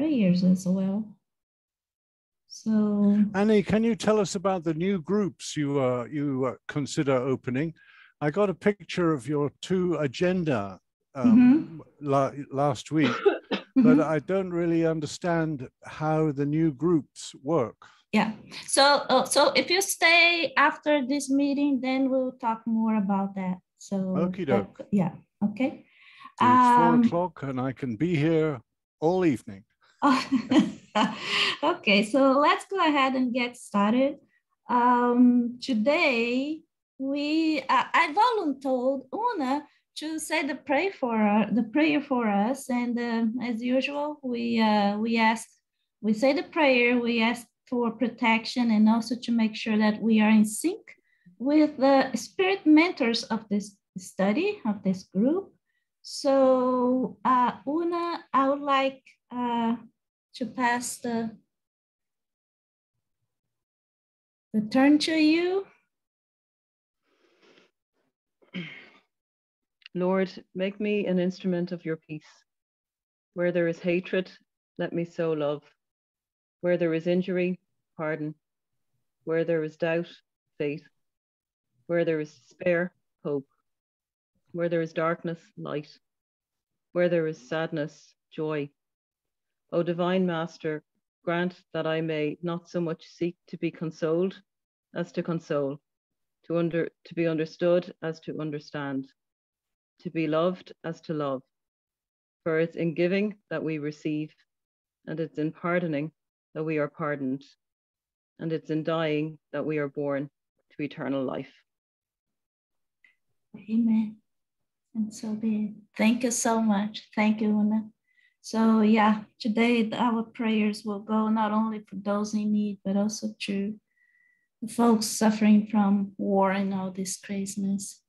prayers as well. So Annie, can you tell us about the new groups you uh, you uh, consider opening? I got a picture of your two agenda um, la- last week, but Mhm. I don't really understand how the new groups work. yeah. So uh, so if you stay after this meeting, then we'll talk more about that. So Okey doke. yeah. Okay. So it's four Um, o'clock, and I can be here all evening. okay, so let's go ahead and get started. Um, today, we uh, I volunteered Una to say the prayer for uh, the prayer for us, and um as usual, we uh, we ask we say the prayer, we ask for protection, and also to make sure that we are in sync with the spirit mentors of this study of this group. So, uh, Una, I would like uh, to pass the, the turn to you. Lord, make me an instrument of your peace. Where there is hatred, let me sow love. Where there is injury, pardon. Where there is doubt, faith. Where there is despair, hope. Where there is darkness, light. Where there is sadness, joy. O divine Master, grant that I may not so much seek to be consoled as to console, to, under, to be understood as to understand to be loved as to love. For it's in giving that we receive, and it's in pardoning that we are pardoned, and it's in dying that we are born to eternal life. Amen. And so be it. Thank you so much. Thank you, Una. So yeah, today our prayers will go not only for those in need, but also to the folks suffering from war and all this craziness.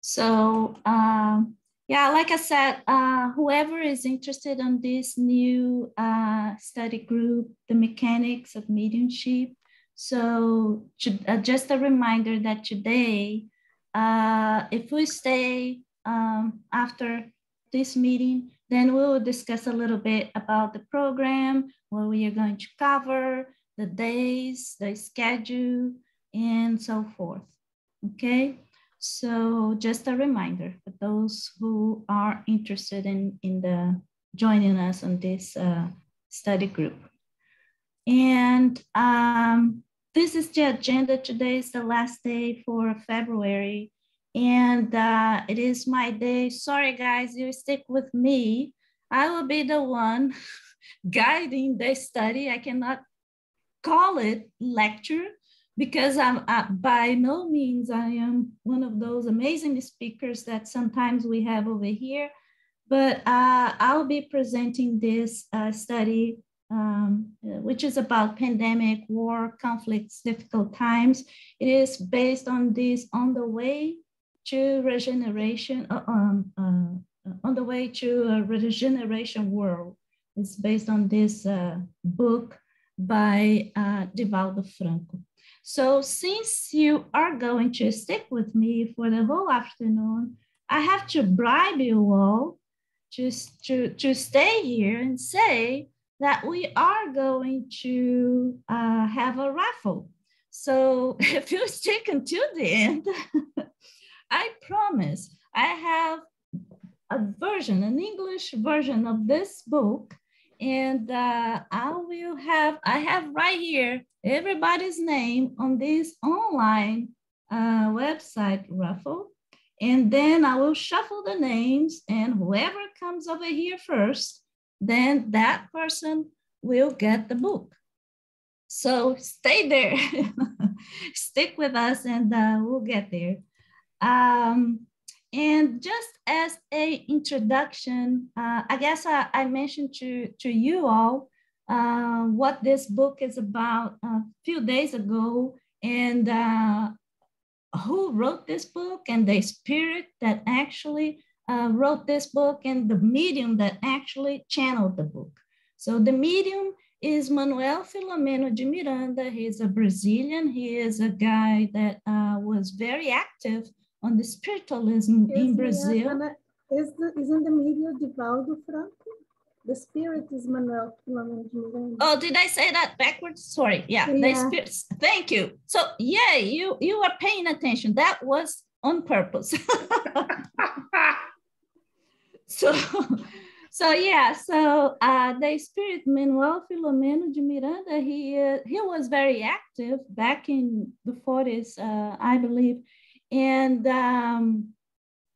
So um, yeah, like I said, uh, whoever is interested in this new uh, study group, the mechanics of mediumship. So uh, just a reminder that today, uh, if we stay um, after this meeting, then we will discuss a little bit about the program, what we are going to cover, the days, the schedule, and so forth. Okay. So just a reminder for those who are interested in, in the joining us on this uh, study group. And um, this is the agenda. Today is the last day for February. And uh, it is my day. Sorry, guys, you stick with me. I will be the one guiding the study. I cannot call it lecture because I'm uh, by no means I am one of those amazing speakers that sometimes we have over here, but uh, I'll be presenting this uh, study, um, which is about pandemic, war, conflicts, difficult times. It is based on this on the way to regeneration, um, on the way to a regeneration world. It's based on this uh, book by uh, Divaldo Franco. So since you are going to stick with me for the whole afternoon, I have to bribe you all to, to, to stay here and say that we are going to uh, have a raffle. So if you stick until the end, I promise I have a version, an English version of this book and uh, I will have, I have right here everybody's name on this online uh, website raffle. And then I will shuffle the names and whoever comes over here first, then that person will get the book. So stay there, stick with us and uh, we'll get there. Um, and just as a introduction, uh, I guess I, I, mentioned to, to you all uh, what this book is about a few days ago and uh, who wrote this book and the spirit that actually uh, wrote this book and the medium that actually channeled the book. So the medium is Manoel Philomeno de Miranda. He's a Brazilian. He is a guy that uh, was very active on the spiritualism in Brazil. Is the, isn't the media Divaldo Franco? the spirit is Manoel Philomeno de Miranda. Oh, did I say that backwards? Sorry. Yeah, yeah. the spirit. Thank you. So yeah, you you are paying attention. That was on purpose. so so yeah, so uh, the spirit Manoel Philomeno de Miranda, he uh, he was very active back in the 40s, uh, I believe, and um,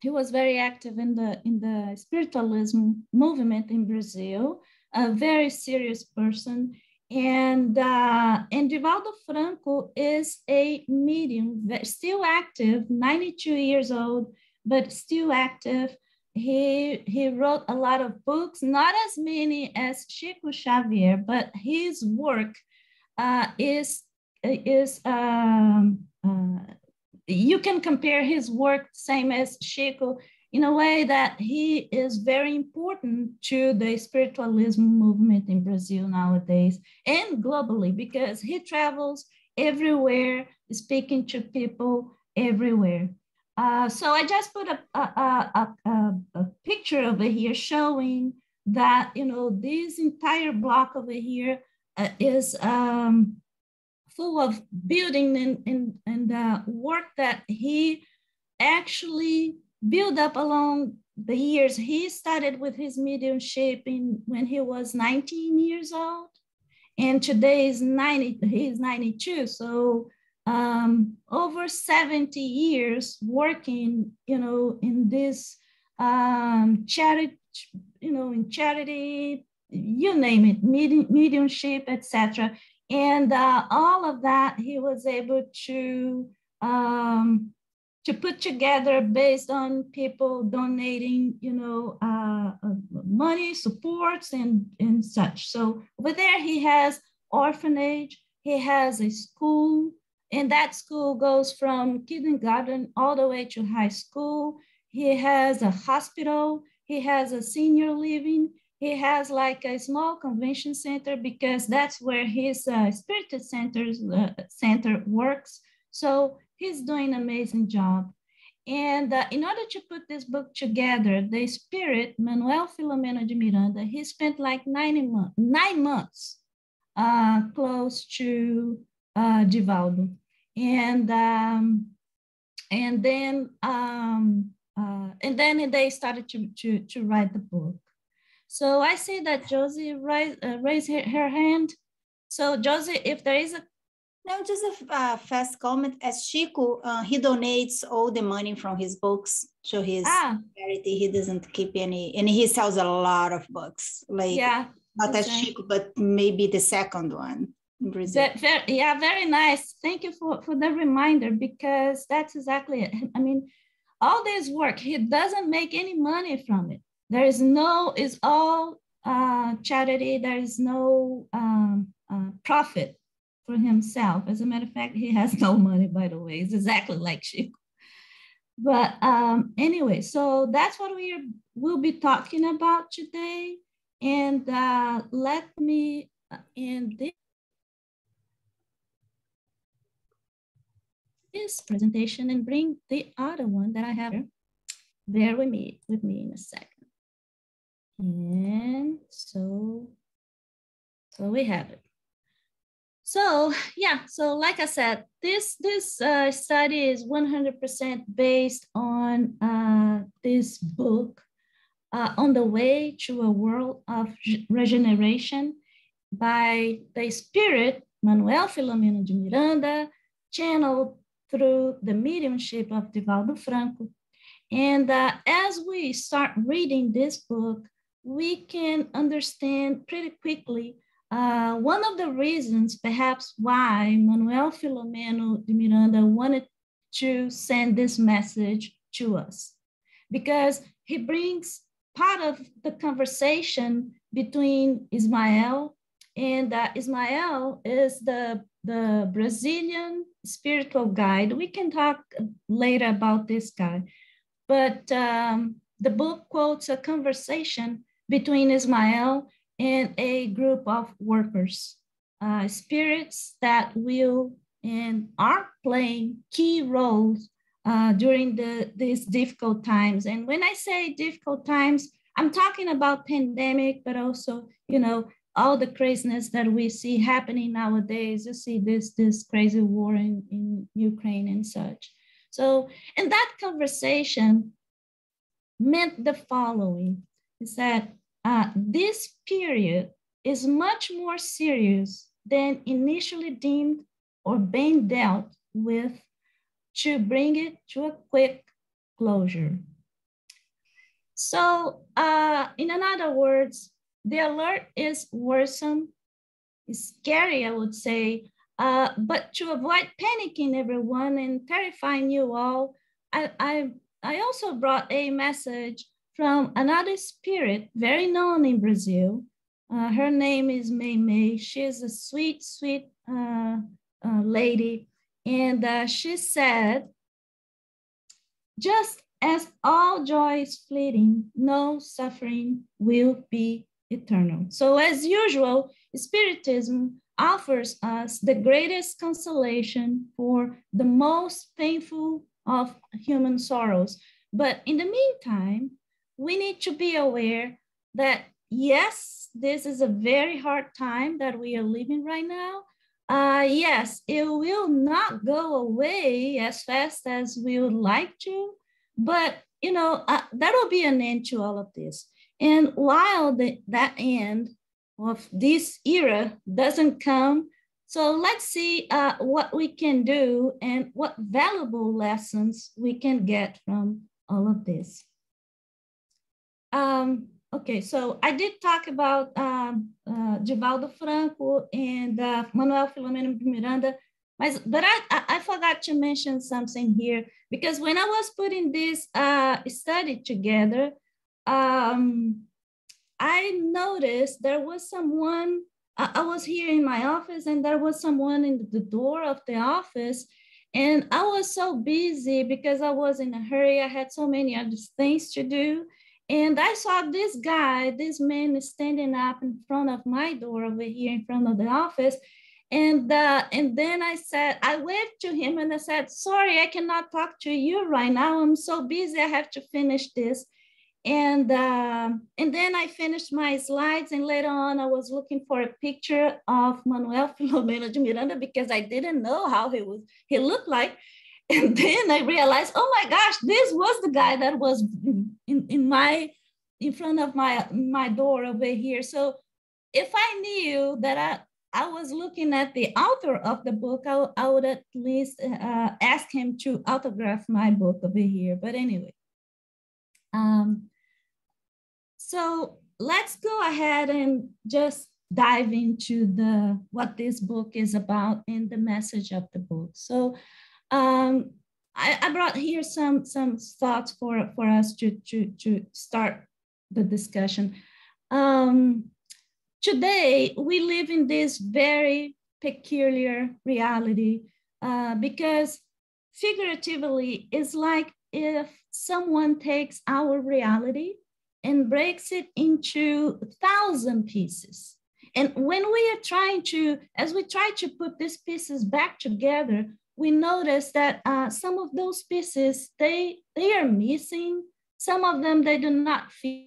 he was very active in the in the spiritualism movement in Brazil. A very serious person, and uh, and Divaldo Franco is a medium, still active, 92 years old, but still active he he wrote a lot of books, not as many as Chico Xavier, but his work uh, is is um, uh, you can compare his work same as Chico in a way that he is very important to the spiritualism movement in Brazil nowadays and globally because he travels everywhere, speaking to people everywhere. Uh, so I just put a, a, a, a, picture over here showing that, you know, this entire block over here uh, is um, full of building and, and, and uh, work that he actually built up along the years. He started with his mediumship in, when he was 19 years old. And today is 90, he's 92. So um, over 70 years working, you know, in this um, charity, you know, in charity, you name it, medium, mediumship, etc. And uh, all of that he was able to um, to put together based on people donating, you know, uh, money, supports, and and such. So over there he has orphanage, he has a school, and that school goes from kindergarten all the way to high school. He has a hospital, he has a senior living, he has like a small convention center because that's where his uh, spirit centers, uh, center works. So he's doing an amazing job. And uh, in order to put this book together, the spirit, Manoel Philomeno de Miranda, he spent like nine, mo nine months uh, close to uh, Divaldo. And, um, and then um, uh, and then they started to, to, to write the book. So I see that Josie raise, uh, raised her, her, hand. So Josie, if there is a no, just a uh, fast comment. As Chico, uh, he donates all the money from his books to his ah. charity. He doesn't keep any, and he sells a lot of books. Like yeah, not as Chico, but maybe the second one in Brazil. very, yeah, very nice. Thank you for, for the reminder because that's exactly it. I mean, all this work, he doesn't make any money from it. There is no, it's all uh, charity. There is no um, uh, profit for himself. As a matter of fact, he has no money, by the way. It's exactly like Chico. But um, anyway, so that's what we are, will be talking about today. And uh, let me uh, end this. this presentation and bring the other one that I have. Bear with me, with me in a second. And so, so we have it. So yeah, so like I said, this, this uh, study is 100% based on uh, this book, uh, On the Way to a World of Regeneration by the spirit Manoel Philomeno de Miranda, channeled through the mediumship of Divaldo Franco. And uh, as we start reading this book, we can understand pretty quickly uh, one of the reasons perhaps why Manoel Philomeno de Miranda wanted to send this message to us, because he brings part of the conversation between Ismael and uh, Ismael is the, the Brazilian spiritual guide. We can talk later about this guy, but um, the book quotes a conversation between Ismael and a group of workers, uh, spirits that will and are playing key roles uh, during the, these difficult times. And when I say difficult times, I'm talking about pandemic, but also, you know, all the craziness that we see happening nowadays. You see this, this crazy war in, in Ukraine and such. So, in that conversation meant the following is that uh, this period is much more serious than initially deemed or being dealt with to bring it to a quick closure. So, uh, in other words, the alert is worrisome, it's scary, I would say, uh, but to avoid panicking everyone and terrifying you all, I, I, I also brought a message from another spirit very known in Brazil. Uh, her name is Meimei. She is a sweet, sweet uh, uh lady. And uh, she said, just as all joy is fleeting, no suffering will be eternal. So as usual, Spiritism offers us the greatest consolation for the most painful of human sorrows. But in the meantime, we need to be aware that yes, this is a very hard time that we are living right now. Uh, yes, it will not go away as fast as we would like to, but you know, uh, that will be an end to all of this. And while the, that end of this era doesn't come, so let's see uh, what we can do and what valuable lessons we can get from all of this. Um, okay, so I did talk about um, uh, Divaldo Franco and uh, Manoel Philomeno Miranda, but I, I forgot to mention something here because when I was putting this uh, study together, um, I noticed there was someone, I, I was here in my office and there was someone in the door of the office and I was so busy because I was in a hurry. I had so many other things to do. And I saw this guy, this man standing up in front of my door over here in front of the office. And, uh, and then I said, I waved to him and I said, sorry, I cannot talk to you right now. I'm so busy, I have to finish this. And, uh, and then I finished my slides and later on I was looking for a picture of Manoel Philomeno de Miranda because I didn't know how he was, he looked like. And then I realized, oh my gosh, this was the guy that was in, in my, in front of my, my door over here. So if I knew that I, I was looking at the author of the book, I, I would at least uh, ask him to autograph my book over here. But anyway, um, so let's go ahead and just dive into the what this book is about and the message of the book. So um, I, I, brought here some some thoughts for for us to to to start the discussion. Um, today we live in this very peculiar reality uh, because figuratively it's like if someone takes our reality and breaks it into thousand pieces. And when we are trying to, as we try to put these pieces back together, we notice that uh, some of those pieces, they, they are missing. Some of them, they do not fit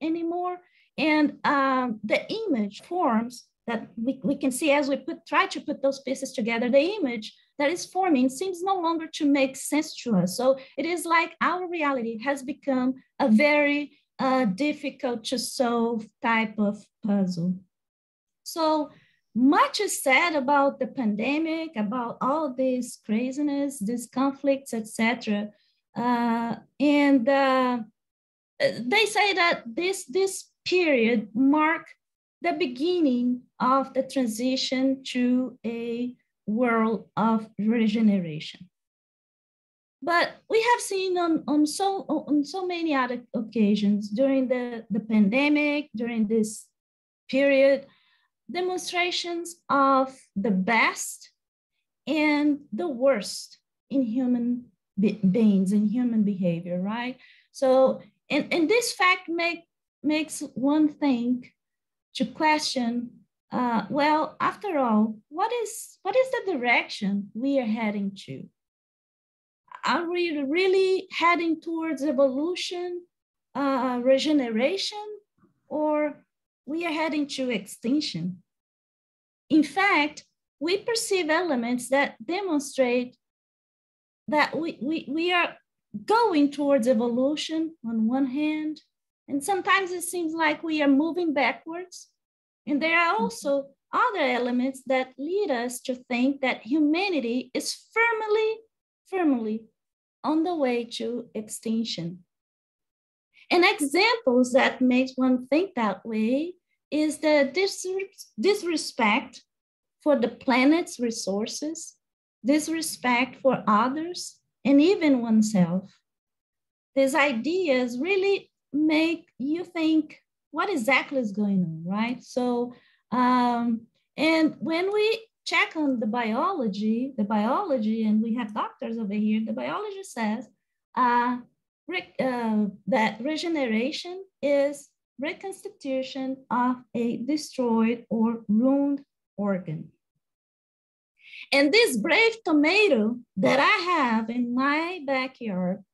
anymore. And um, the image forms that we, we can see as we put, try to put those pieces together, the image that is forming seems no longer to make sense to us. So it is like our reality has become a very uh, difficult to solve type of puzzle. So much is said about the pandemic, about all this craziness, these conflicts, etc. Uh, and uh, they say that this, this period mark the beginning of the transition to a world of regeneration. But we have seen on, on, so, on so many other occasions during the, the pandemic, during this period, demonstrations of the best and the worst in human be beings, in human behavior, right? So, and, and this fact make, makes one think to question uh, well, after all, what is what is the direction we are heading to? are we really heading towards evolution, uh, regeneration, or we are heading to extinction? In fact, we perceive elements that demonstrate that we, we, we are going towards evolution on one hand, and sometimes it seems like we are moving backwards. And there are mm-hmm. also other elements that lead us to think that humanity is firmly, firmly on the way to extinction. And examples that makes one think that way is the this disrespect for the planet's resources, disrespect for others, and even oneself. These ideas really make you think what exactly is going on, right? So, um, and when we check on the biology, the biology, and we have doctors over here, the biology says uh, uh, that regeneration is reconstitution of a destroyed or ruined organ. And this brave tomato that I have in my backyard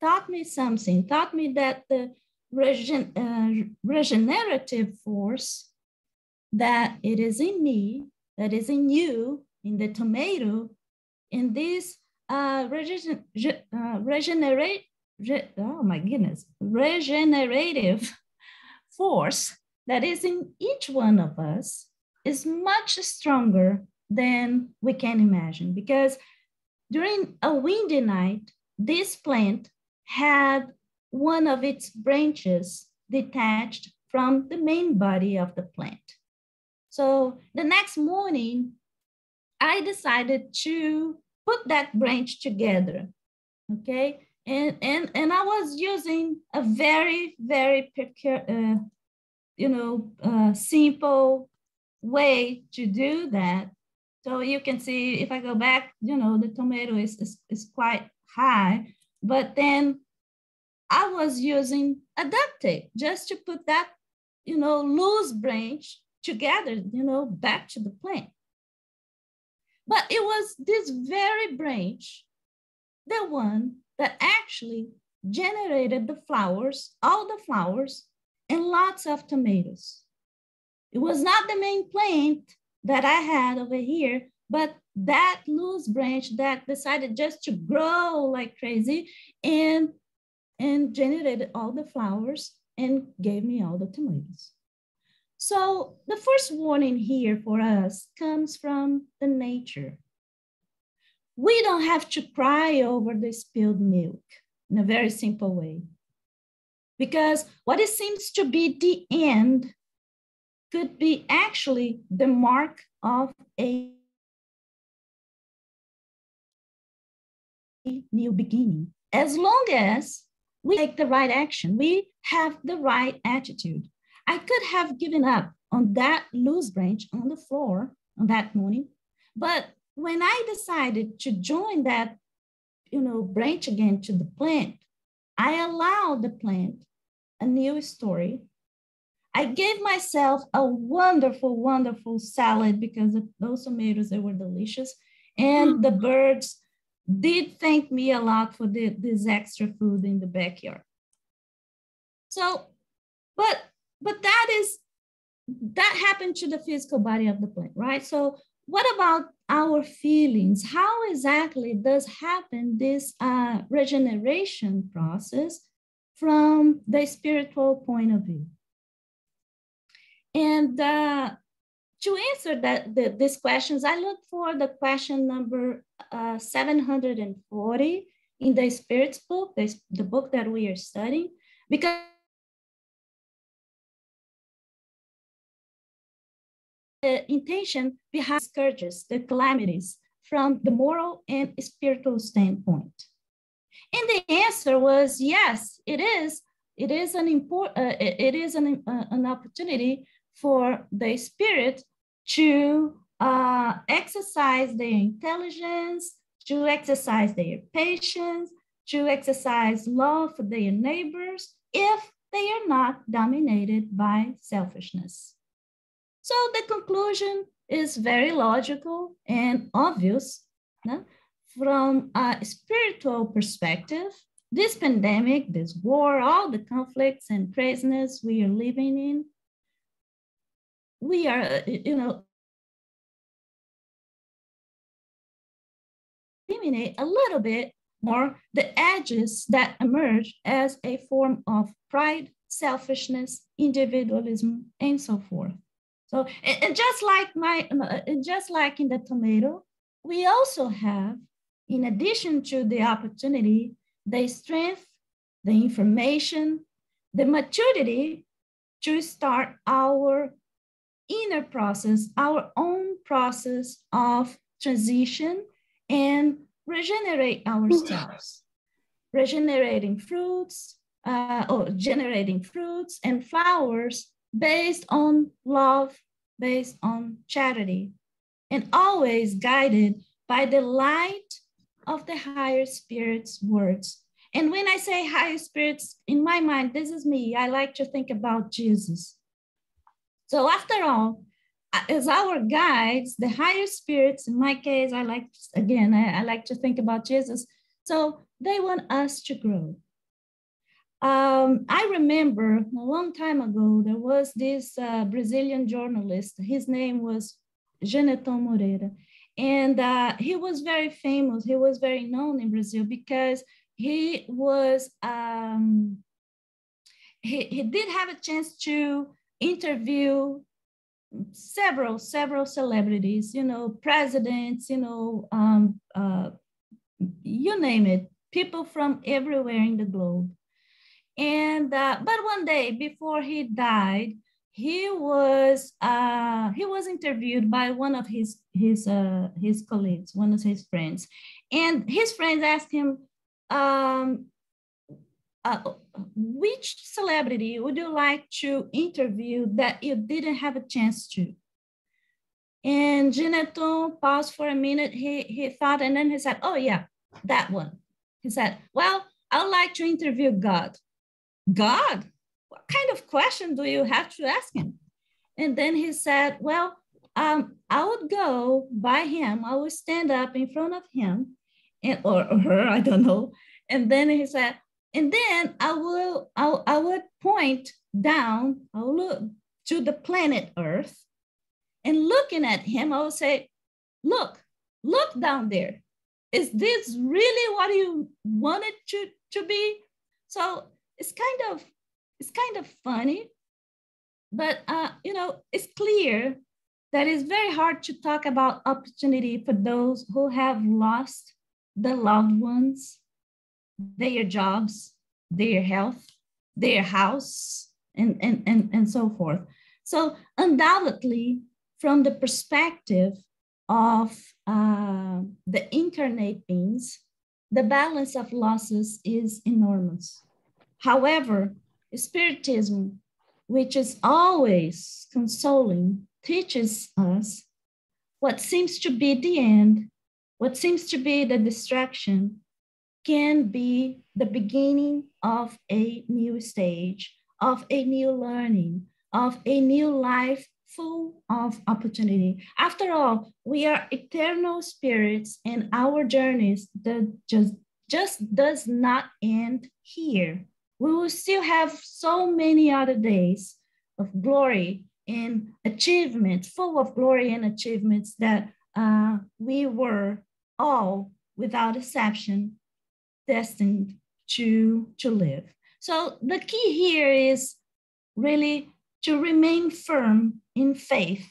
taught me something, taught me that the regen uh, regenerative force that it is in me, that is in you, in the tomato, in this uh, regen uh, regenerate, re oh my goodness, regenerative force that is in each one of us is much stronger than we can imagine because during a windy night, this plant had one of its branches detached from the main body of the plant. So the next morning, I decided to put that branch together, okay? And, and, and I was using a very, very, uh, you know, uh, simple way to do that. So you can see if I go back, you know, the tomato is, is, is quite high, but then I was using a duct tape just to put that, you know, loose branch together, you know, back to the plant. But it was this very branch, the one that actually generated the flowers, all the flowers, and lots of tomatoes. It was not the main plant that I had over here, but that loose branch that decided just to grow like crazy and and generated all the flowers and gave me all the tomatoes. So the first warning here for us comes from the nature. We don't have to cry over the spilled milk in a very simple way. Because what it seems to be the end could be actually the mark of a new beginning. As long as we take the right action, we have the right attitude. I could have given up on that loose branch on the floor on that morning, but when I decided to join that, you know, branch again to the plant, I allowed the plant a new story. I gave myself a wonderful, wonderful salad because those tomatoes, they were delicious. And the mm-hmm. birds did thank me a lot for the, this extra food in the backyard. So, but but that is that happened to the physical body of the plant, right? So what about our feelings? How exactly does happen this uh, regeneration process from the spiritual point of view? And uh, to answer that the, these questions, I look for the question number uh, 740 in the Spirits book, the, the book that we are studying, because the intention behind scourges, the calamities, from the moral and spiritual standpoint. And the answer was yes, it is. It is an important. Uh, it is an uh, an opportunity for the spirit to uh, exercise their intelligence, to exercise their patience, to exercise love for their neighbors if they are not dominated by selfishness. So the conclusion is very logical and obvious. No? from a spiritual perspective, this pandemic, this war, all the conflicts and craziness we are living in, we are, you know, eliminate a little bit more the edges that emerge as a form of pride, selfishness, individualism, and so forth. So, and just like my, just like in the tomato, we also have, in addition to the opportunity, the strength, the information, the maturity to start our inner process, our own process of transition and regenerate ourselves, regenerating fruits uh, or generating fruits and flowers based on love, based on charity, and always guided by the light of the higher spirit's words. And when I say higher spirits, in my mind, this is me. I like to think about Jesus. So after all, as our guides, the higher spirits, in my case, I like, again, I, I like to think about Jesus. So they want us to grow. Um, I remember a long time ago, there was this uh, Brazilian journalist. His name was Geneton Moreira. And uh, he was very famous. He was very known in Brazil because he was, um, he, he did have a chance to interview several, several celebrities, you know, presidents, you know, um, uh, you name it, people from everywhere in the globe. And, uh, but one day before he died, he was uh, he was interviewed by one of his his uh, his colleagues, one of his friends, and his friends asked him, um, uh, which celebrity would you like to interview that you didn't have a chance to? And Geneton paused for a minute. He, he thought, and then he said, Oh, yeah, that one. He said, Well, I would like to interview God. God? What kind of question do you have to ask him? And then he said, Well, um, I would go by him, I would stand up in front of him and, or, her, I don't know. And then he said, and then I will I, I would point down, I will look to the planet Earth, and looking at him, I will say, look, look down there. Is this really what you wanted to, to be? So it's kind of it's kind of funny, but uh, you know, it's clear that it's very hard to talk about opportunity for those who have lost the loved ones their jobs, their health, their house, and, and, and, and so forth. So, undoubtedly, from the perspective of uh, the incarnate beings, the balance of losses is enormous. However, Spiritism, which is always consoling, teaches us what seems to be the end, what seems to be the distraction, can be the beginning of a new stage, of a new learning, of a new life full of opportunity. After all, we are eternal spirits and our journeys that just, just does not end here. We will still have so many other days of glory and achievement, full of glory and achievements that uh, we were all, without exception, destined to, to live. So the key here is really to remain firm in faith,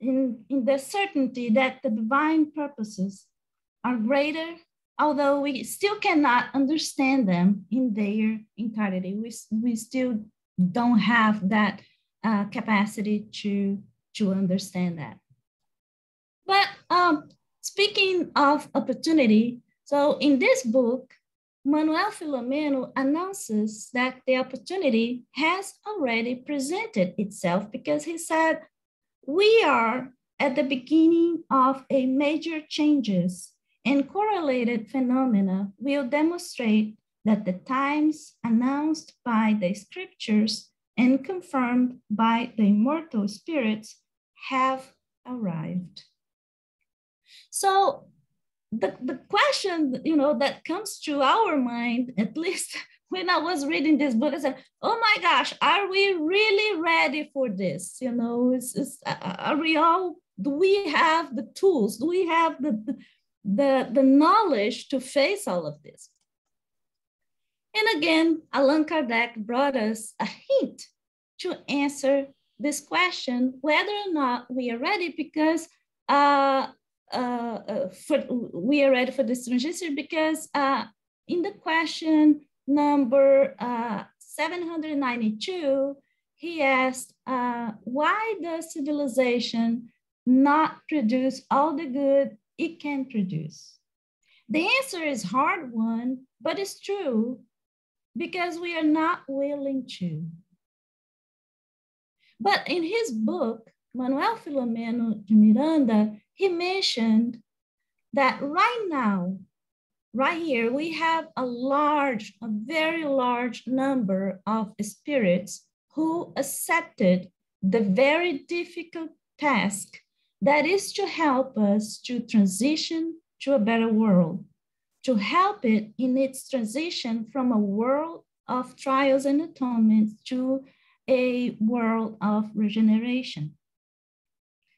in, in the certainty that the divine purposes are greater, although we still cannot understand them in their entirety. We, we still don't have that uh, capacity to, to understand that. But um, speaking of opportunity, so in this book, Manoel Philomeno announces that the opportunity has already presented itself because he said, we are at the beginning of a major changes and correlated phenomena will demonstrate that the times announced by the scriptures and confirmed by the immortal spirits have arrived. So the, the question, you know, that comes to our mind, at least when I was reading this book, I said, oh my gosh, are we really ready for this? You know, it's, it's, uh, uh, are we all, do we have the tools? Do we have the, the, the knowledge to face all of this? And again, Allan Kardec brought us a hint to answer this question, whether or not we are ready, because uh, uh, uh, for, we are ready for this transition because uh, in the question number uh, 792, he asked, why does civilization not produce all the good it can produce? The answer is hard one, but it's true because we are not willing to. But in his book, Manoel Philomeno de Miranda, he mentioned that right now, right here, we have a large, a very large number of spirits who accepted the very difficult task that is to help us to transition to a better world, to help it in its transition from a world of trials and atonement to a world of regeneration.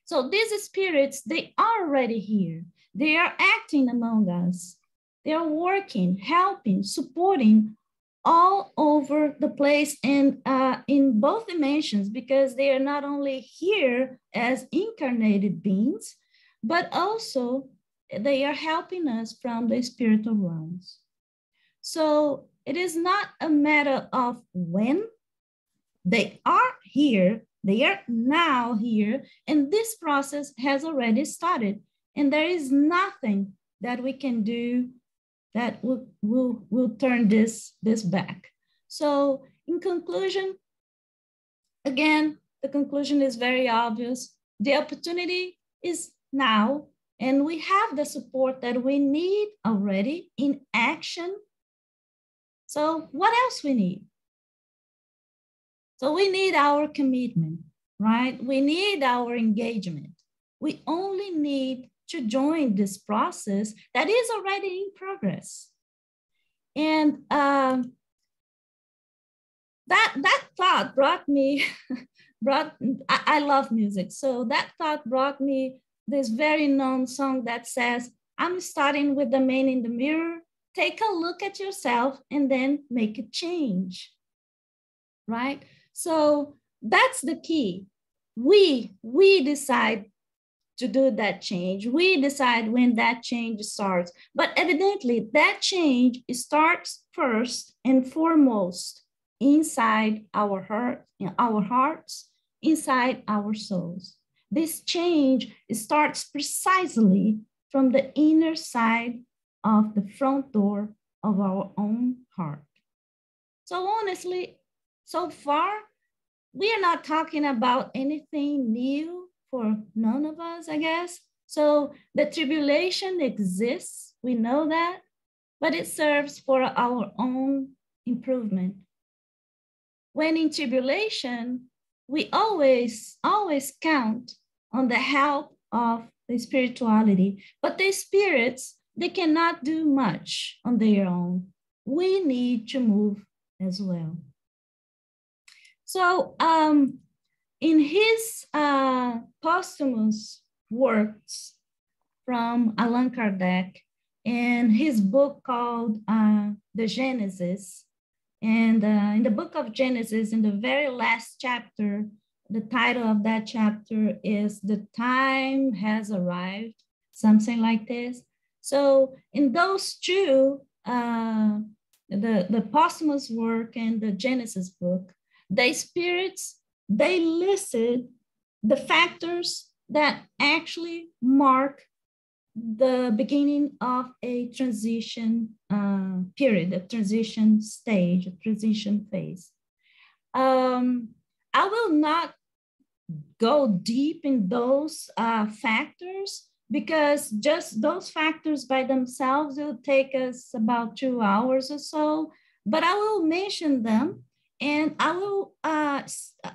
So these spirits, they are already here. They are acting among us. They are working, helping, supporting all over the place and uh, in both dimensions because they are not only here as incarnated beings, but also they are helping us from the spiritual realms. So it is not a matter of when they are here, they are now here, and this process has already started. And there is nothing that we can do that will, will, will turn this, this back. So in conclusion, again, the conclusion is very obvious. The opportunity is now, and we have the support that we need already in action. So what else we need? So we need our commitment, right? We need our engagement. We only need to join this process that is already in progress. And um, that, that thought brought me, brought, I, I love music. So that thought brought me this very known song that says, I'm starting with the man in the mirror. Take a look at yourself and then make a change, right? So that's the key. We, we decide to do that change. We decide when that change starts. But evidently, that change starts first and foremost inside our heart, our hearts, inside our souls. This change starts precisely from the inner side of the front door of our own heart. So honestly, so far, we are not talking about anything new for none of us, I guess. So the tribulation exists, we know that, but it serves for our own improvement. When in tribulation, we always, always count on the help of the spirituality, but the spirits, they cannot do much on their own. We need to move as well. So um, in his uh, posthumous works from Allan Kardec in his book called uh, The Genesis, and uh, in the book of Genesis, in the very last chapter, the title of that chapter is The Time Has Arrived, something like this. So in those two, uh, the, the posthumous work and the Genesis book, the spirits, they listed the factors that actually mark the beginning of a transition uh, period, a transition stage, a transition phase. Um, I will not go deep in those uh, factors because just those factors by themselves will take us about two hours or so, but I will mention them and I will, uh,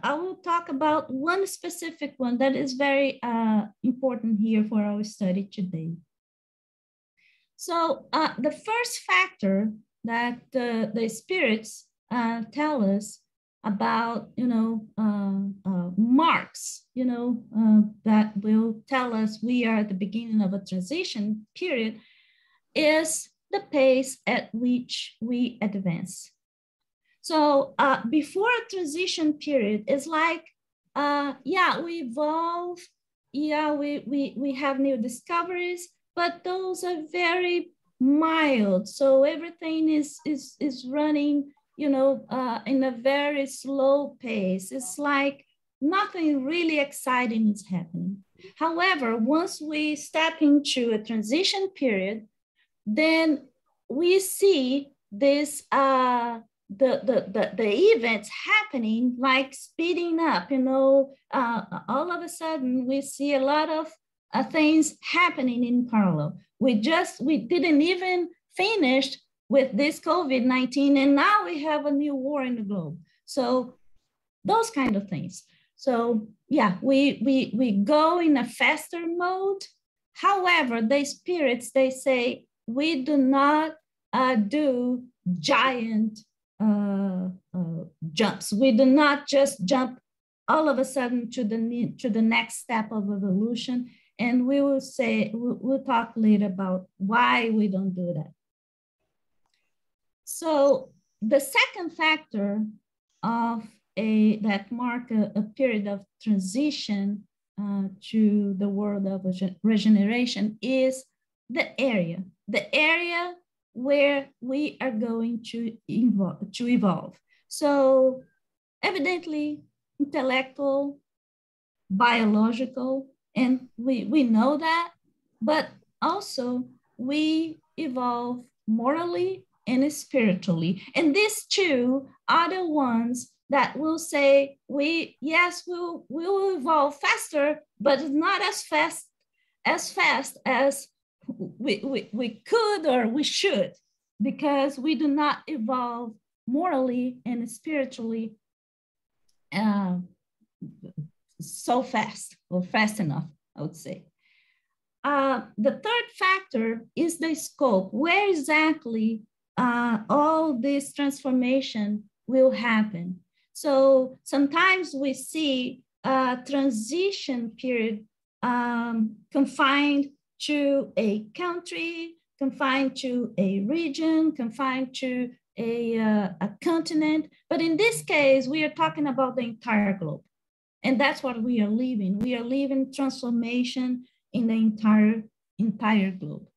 I will talk about one specific one that is very uh, important here for our study today. So uh, the first factor that the, the spirits uh, tell us about, you know, uh, uh marks, you know, that will tell us we are at the beginning of a transition period is the pace at which we advance. So uh, before a transition period it's like, uh, yeah, we evolve, yeah, we, we, we have new discoveries, but those are very mild. So everything is, is, is running, you know, uh, in a very slow pace. It's like nothing really exciting is happening. However, once we step into a transition period, then we see this uh, the, the, the, the events happening like speeding up, you know, uh, all of a sudden we see a lot of uh, things happening in parallel. We just, we didn't even finish with this COVID-19 and now we have a new war in the globe. So those kind of things. So yeah, we, we, we go in a faster mode. However, the spirits, they say, we do not uh, do giant uh, uh, jumps. We do not just jump all of a sudden to the, to the next step of evolution. And we will say, we'll, we'll talk later about why we don't do that. So the second factor of a, that mark a, a period of transition uh, to the world of regeneration is the area, the area where we are going to evolve, to evolve. So evidently intellectual, biological, and we, we know that, but also we evolve morally and spiritually. And these two are the ones that will say, we, yes, we'll, we'll evolve faster, but not as fast as fast as we, we, we could or we should, because we do not evolve morally and spiritually uh, so fast or fast enough, I would say. Uh, the third factor is the scope. Where exactly uh, all this transformation will happen? So sometimes we see a transition period um, confined to a country, confined to a region, confined to a, uh, a continent. But in this case, we are talking about the entire globe. And that's what we are living. We are living transformation in the entire, entire globe.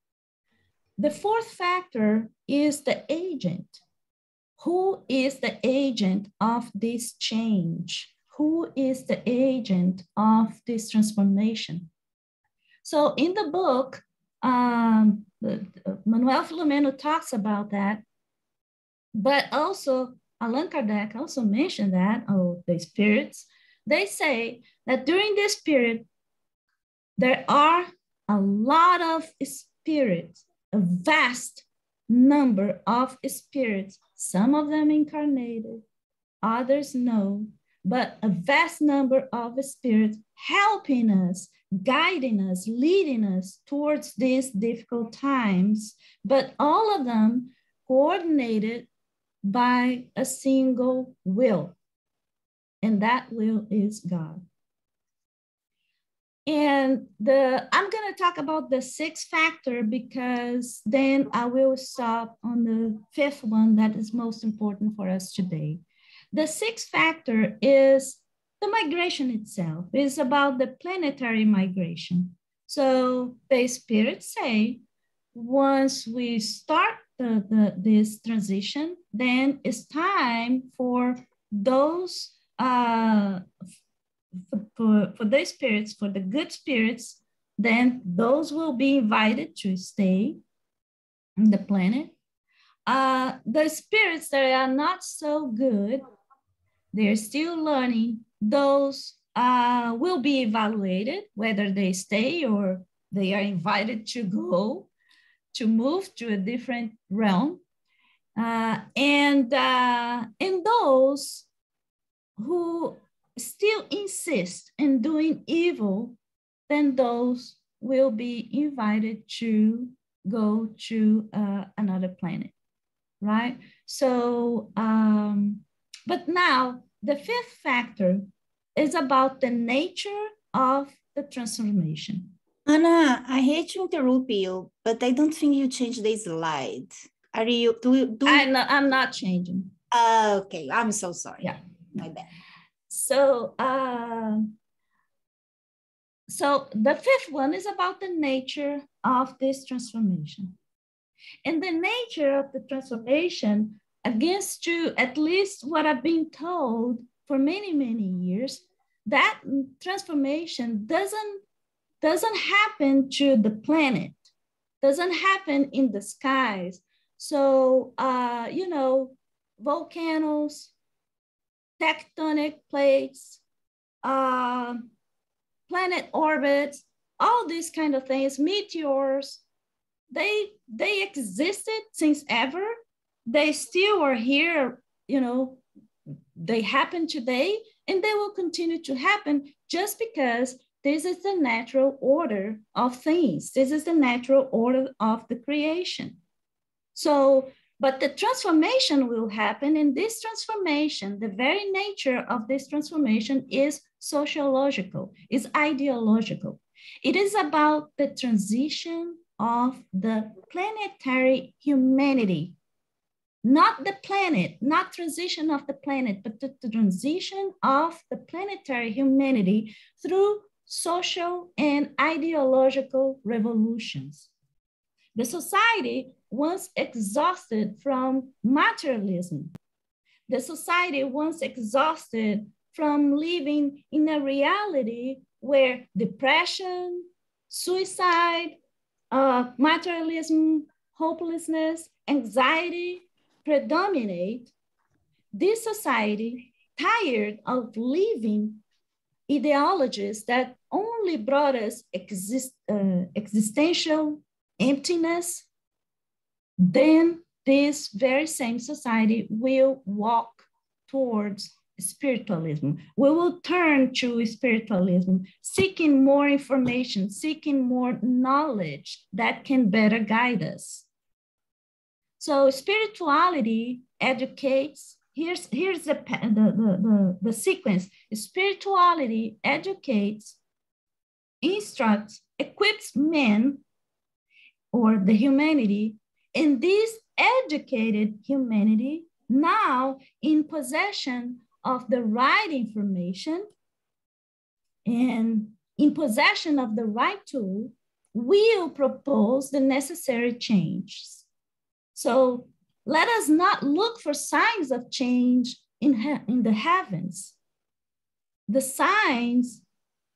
The fourth factor is the agent. Who is the agent of this change? Who is the agent of this transformation? So in the book, um, Manoel Philomeno talks about that, but also Allan Kardec also mentioned that, oh, the spirits, they say that during this period, there are a lot of spirits, a vast number of spirits, some of them incarnated, others no, but a vast number of spirits helping us guiding us, leading us towards these difficult times, but all of them coordinated by a single will. And that will is God. And the I'm going to talk about the sixth factor because then I will stop on the fifth one that is most important for us today. The sixth factor is the migration itself is about the planetary migration. So the spirits say, once we start the, the, this transition, then it's time for those, uh, for, for the spirits, for the good spirits, then those will be invited to stay on the planet. Uh, the spirits that are not so good, they're still learning those uh, will be evaluated whether they stay or they are invited to go to move to a different realm. Uh, and, uh, and those who still insist in doing evil, then those will be invited to go to uh, another planet, right? So, um, but now the fifth factor is about the nature of the transformation. Anna, I hate to interrupt you, but I don't think you changed the slide. Are you, do, do I'm not, I'm not changing. Uh, okay, I'm so sorry. Yeah. My bad. So, uh, so the fifth one is about the nature of this transformation. And the nature of the transformation against to at least what I've been told for many, many years, that transformation doesn't, doesn't happen to the planet, doesn't happen in the skies. So, uh, you know, volcanoes, tectonic plates, uh, planet orbits, all these kind of things, meteors, they, they existed since ever. They still are here, you know, they happen today and they will continue to happen just because this is the natural order of things. This is the natural order of the creation. So but the transformation will happen, and this transformation, the very nature of this transformation is sociological, is ideological. It is about the transition of the planetary humanity, not the planet, not transition of the planet, but the, the transition of the planetary humanity through social and ideological revolutions. The society once exhausted from materialism. The society once exhausted from living in a reality where depression, suicide, uh, materialism, hopelessness, anxiety predominate. This society, tired of living ideologies that only brought us exist, uh, existential emptiness, then this very same society will walk towards spiritualism. We will turn to spiritualism, seeking more information, seeking more knowledge that can better guide us. So spirituality educates, here's, here's the, the, the, the, the sequence. Spirituality educates, instructs, equips men or the humanity and this educated humanity, now in possession of the right information and in possession of the right tool, will propose the necessary changes. So let us not look for signs of change in, in the heavens. The signs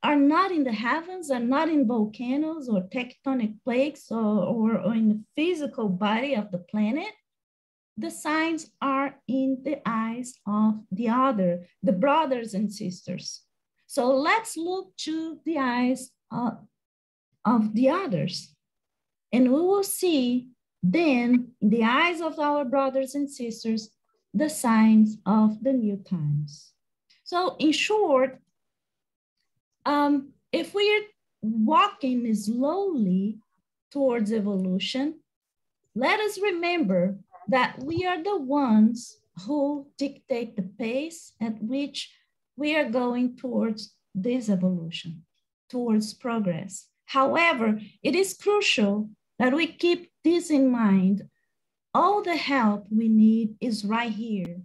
are not in the heavens, are not in volcanoes or tectonic plates or, or, or in the physical body of the planet. The signs are in the eyes of the other, the brothers and sisters. So let's look to the eyes of, of the others. And we will see then, in the eyes of our brothers and sisters, the signs of the new times. So, in short, um, if we're walking slowly towards evolution, let us remember that we are the ones who dictate the pace at which we are going towards this evolution, towards progress. However, it is crucial that we keep this in mind. All the help we need is right here.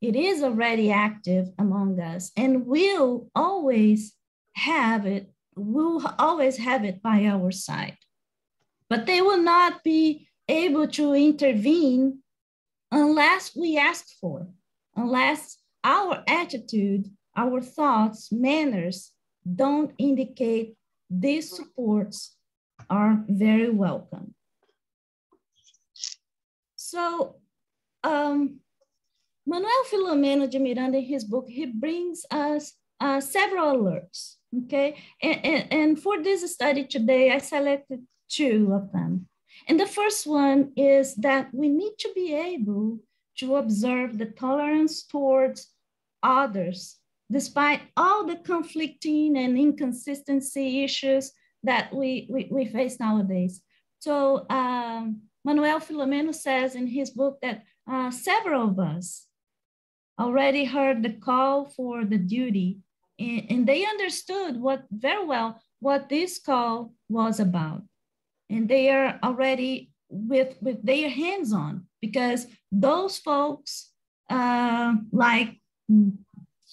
It is already active among us and will always have it, we'll always have it by our side. But they will not be able to intervene unless we ask for, unless our attitude, our thoughts, manners don't indicate these supports are very welcome. So um, Manoel Philomeno de Miranda in his book, he brings us uh, several alerts. Okay, and, and, and for this study today, I selected two of them. And the first one is that we need to be able to observe the tolerance towards others, despite all the conflicting and inconsistency issues that we, we, we face nowadays. So um, Manoel Philomeno says in his book that uh, several of us already heard the call for the duty and, and they understood what very well what this call was about. And they are already with, with their hands on because those folks uh, like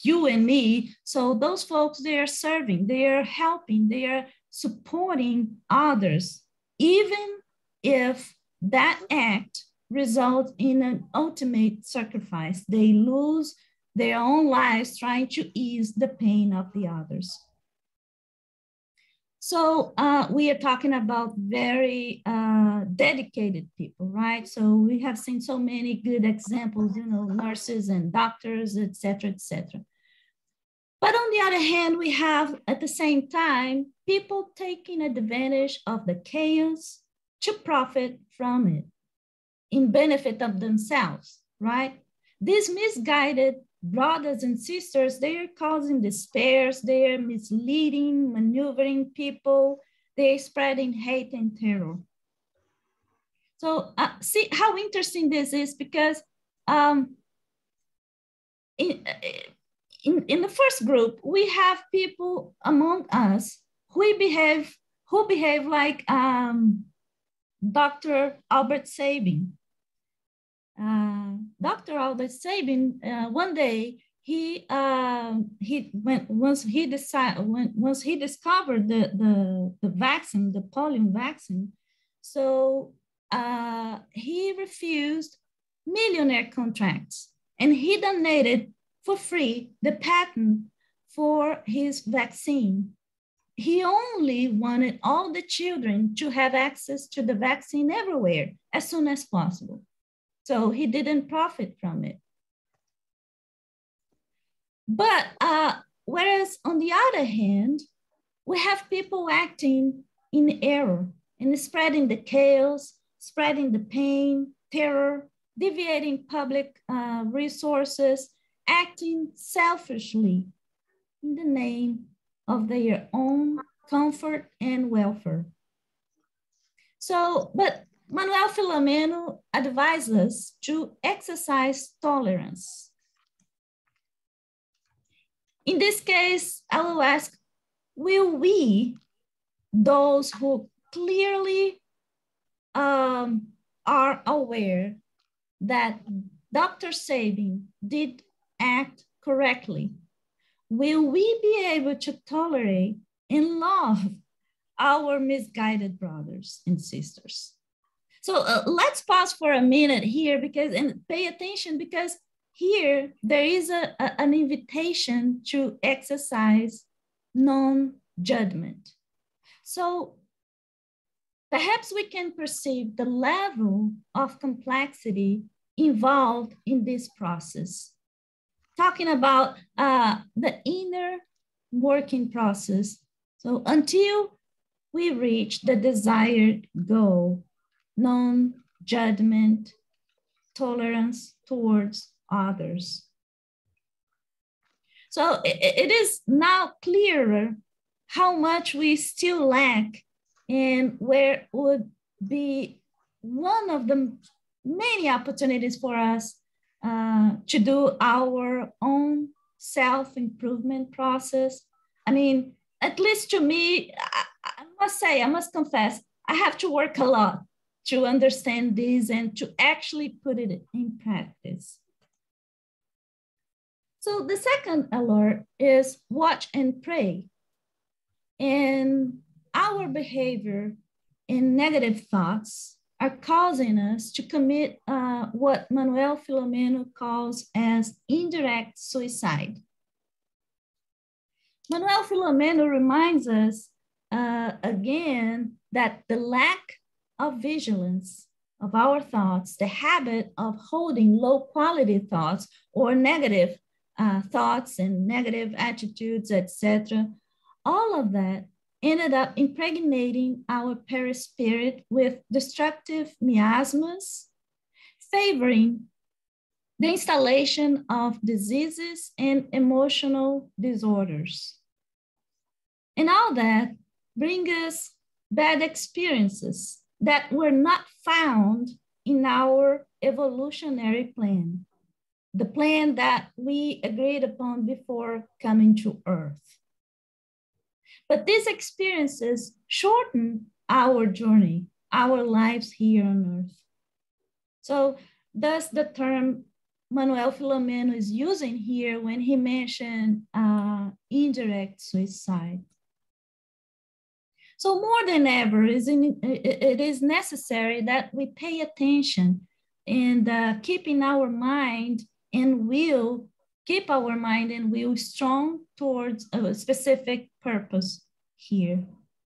you and me, so those folks, they are serving, they are helping, they are supporting others, even if that act results in an ultimate sacrifice. They lose their own lives trying to ease the pain of the others. So uh, we are talking about very uh, dedicated people, right? So we have seen so many good examples, you know, nurses and doctors, etc., etc. But on the other hand, we have at the same time people taking advantage of the chaos to profit from it in benefit of themselves, right? These misguided brothers and sisters, they are causing despairs, they are misleading, maneuvering people, they're spreading hate and terror. So uh, see how interesting this is because um, in, in, in the first group, we have people among us who behave, who behave like um, Dr. Albert Sabin. Uh, Dr. Albert Sabin, uh, one day he uh, he went once he decided when once he discovered the the the vaccine, the polio vaccine, so uh, he refused millionaire contracts and he donated for free the patent for his vaccine. He only wanted all the children to have access to the vaccine everywhere as soon as possible. So he didn't profit from it. But uh, whereas on the other hand, we have people acting in error and spreading the chaos, spreading the pain, terror, deviating public uh, resources, acting selfishly in the name of their own comfort and welfare. So, but Manoel Philomeno advises us to exercise tolerance. In this case, I will ask, will we, those who clearly um, are aware that Dr. Sabin did act correctly, will we be able to tolerate and love our misguided brothers and sisters? So uh, let's pause for a minute here because and pay attention because here there is a, a an invitation to exercise non-judgment. So perhaps we can perceive the level of complexity involved in this process. Talking about uh, the inner working process. So until we reach the desired goal, non-judgment, tolerance towards others. So it, it is now clearer how much we still lack and where would be one of the many opportunities for us uh, to do our own self-improvement process. I mean, at least to me, I, I must say, I must confess, I have to work a lot to understand this and to actually put it in practice. So the second alert is watch and pray. And our behavior in negative thoughts are causing us to commit uh, what Manoel Philomeno calls as indirect suicide. Manoel Philomeno reminds us uh, again that the lack of vigilance of our thoughts, the habit of holding low quality thoughts or negative uh, thoughts and negative attitudes, etc., all of that ended up impregnating our perispirit with destructive miasmas, favoring the installation of diseases and emotional disorders. And all that bring us bad experiences that were not found in our evolutionary plan, the plan that we agreed upon before coming to Earth. But these experiences shorten our journey, our lives here on Earth. So thus the term Manoel Philomeno is using here when he mentioned uh, indirect suicide. So more than ever, it is necessary that we pay attention and uh, keeping our mind and will, keep our mind and will strong towards a specific purpose here.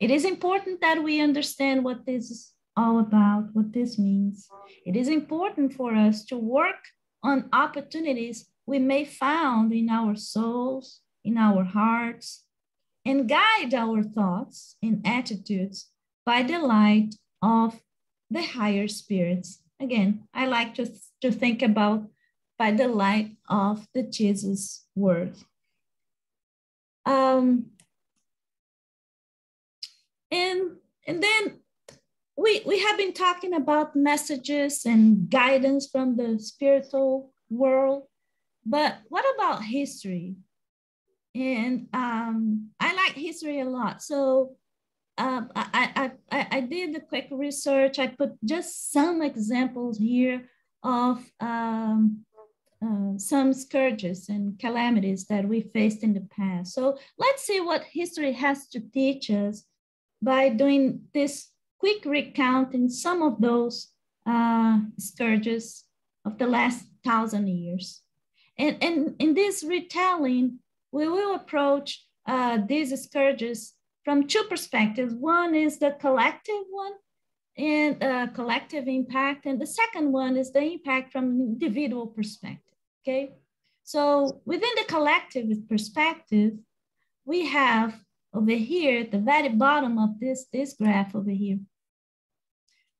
It is important that we understand what this is all about, what this means. It is important for us to work on opportunities we may found in our souls, in our hearts, and guide our thoughts and attitudes by the light of the higher spirits. Again, I like to, to think about by the light of the Jesus word. Um, and, and then we, we have been talking about messages and guidance from the spiritual world, but what about history? And um, I like history a lot. So um, I, I, I, I did a quick research. I put just some examples here of um, uh, some scourges and calamities that we faced in the past. So let's see what history has to teach us by doing this quick recount in some of those uh, scourges of the last thousand years. And, and in this retelling, we will approach uh, these scourges from two perspectives. One is the collective one and uh, collective impact. And the second one is the impact from individual perspective, okay? So within the collective perspective, we have over here at the very bottom of this, this graph over here,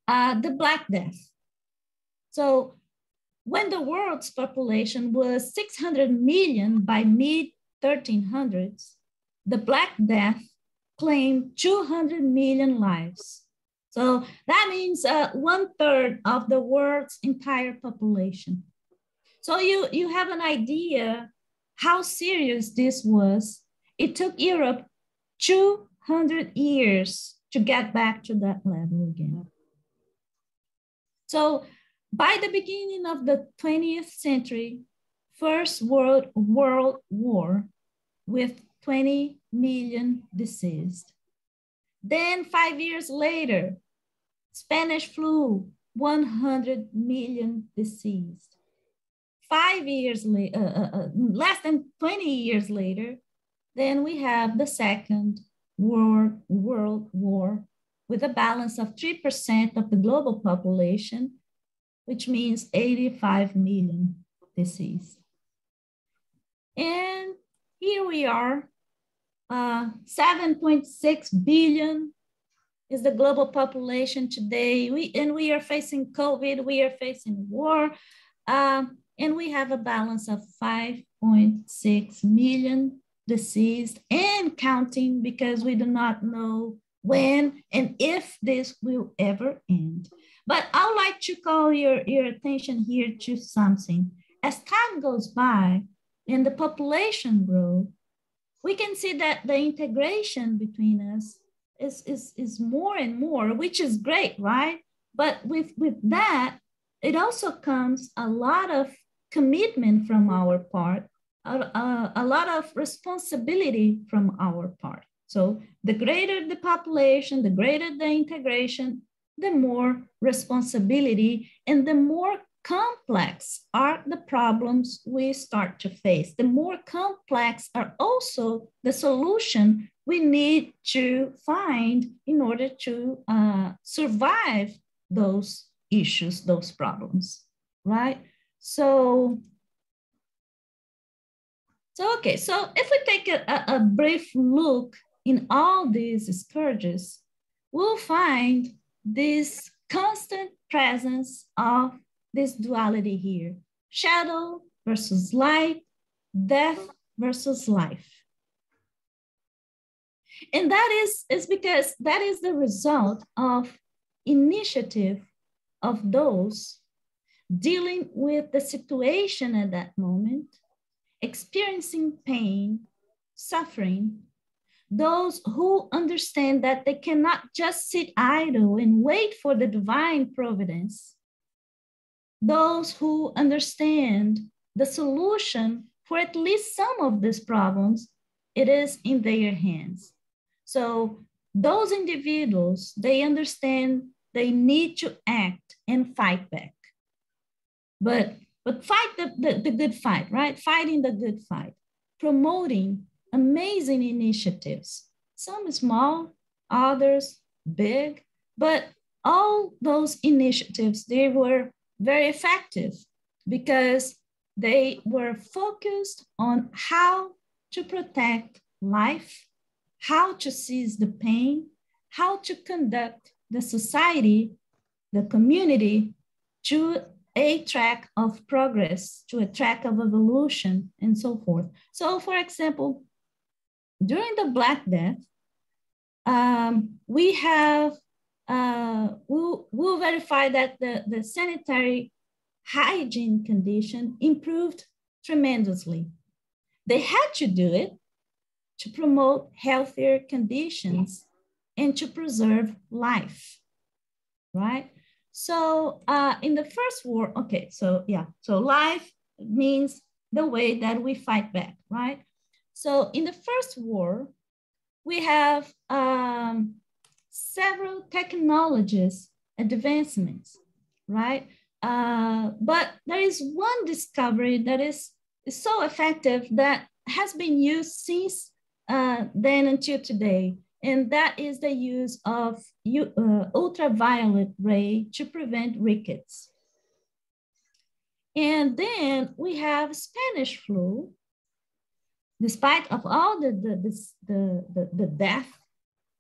uh, the Black Death. So when the world's population was 600 million by mid 1300s, the Black Death claimed 200 million lives. So that means uh, one third of the world's entire population. So you, you have an idea how serious this was. It took Europe 200 years to get back to that level again. So by the beginning of the 20th century, First World, World War with 20 million deceased. Then five years later, Spanish flu, 100 million deceased. Five years later, uh, uh, uh, less than 20 years later, then we have the second World, World War with a balance of 3% of the global population, which means 85 million deceased. And here we are, uh, 7.6 billion is the global population today. We, and we are facing COVID, we are facing war, uh, and we have a balance of 5.6 million deceased and counting because we do not know when and if this will ever end. But I would like to call your, your attention here to something. As time goes by and the population grows, we can see that the integration between us is, is, is more and more, which is great, right? But with, with that, it also comes a lot of commitment from our part, a, a, lot of responsibility from our part. So the greater the population, the greater the integration, the more responsibility and the more complex are the problems we start to face. The more complex are also the solution we need to find in order to uh, survive those issues, those problems, right? So, so okay, so if we take a, a brief look in all these scourges, we'll find this constant presence of this duality here shadow versus light, death versus life. And that is, is because that is the result of initiative of those dealing with the situation at that moment, experiencing pain, suffering, those who understand that they cannot just sit idle and wait for the divine providence, those who understand the solution for at least some of these problems, it is in their hands. So those individuals, they understand they need to act and fight back. But, but fight the, the, the good fight, right? Fighting the good fight, promoting amazing initiatives, some small, others big, but all those initiatives, they were very effective because they were focused on how to protect life, how to seize the pain, how to conduct the society, the community to a track of progress, to a track of evolution, and so forth. So, for example, during the Black Death, um, we have, uh, we'll, we'll verify that the, the sanitary hygiene condition improved tremendously. They had to do it to promote healthier conditions and to preserve life, right? So uh, in the first war, okay, so yeah, so life means the way that we fight back, right? So in the first war, we have um, several technologies advancements, right? Uh, but there is one discovery that is, is so effective that has been used since uh, then until today, and that is the use of uh, ultraviolet ray to prevent rickets. And then we have Spanish flu. Despite of all the, the, the, the, the death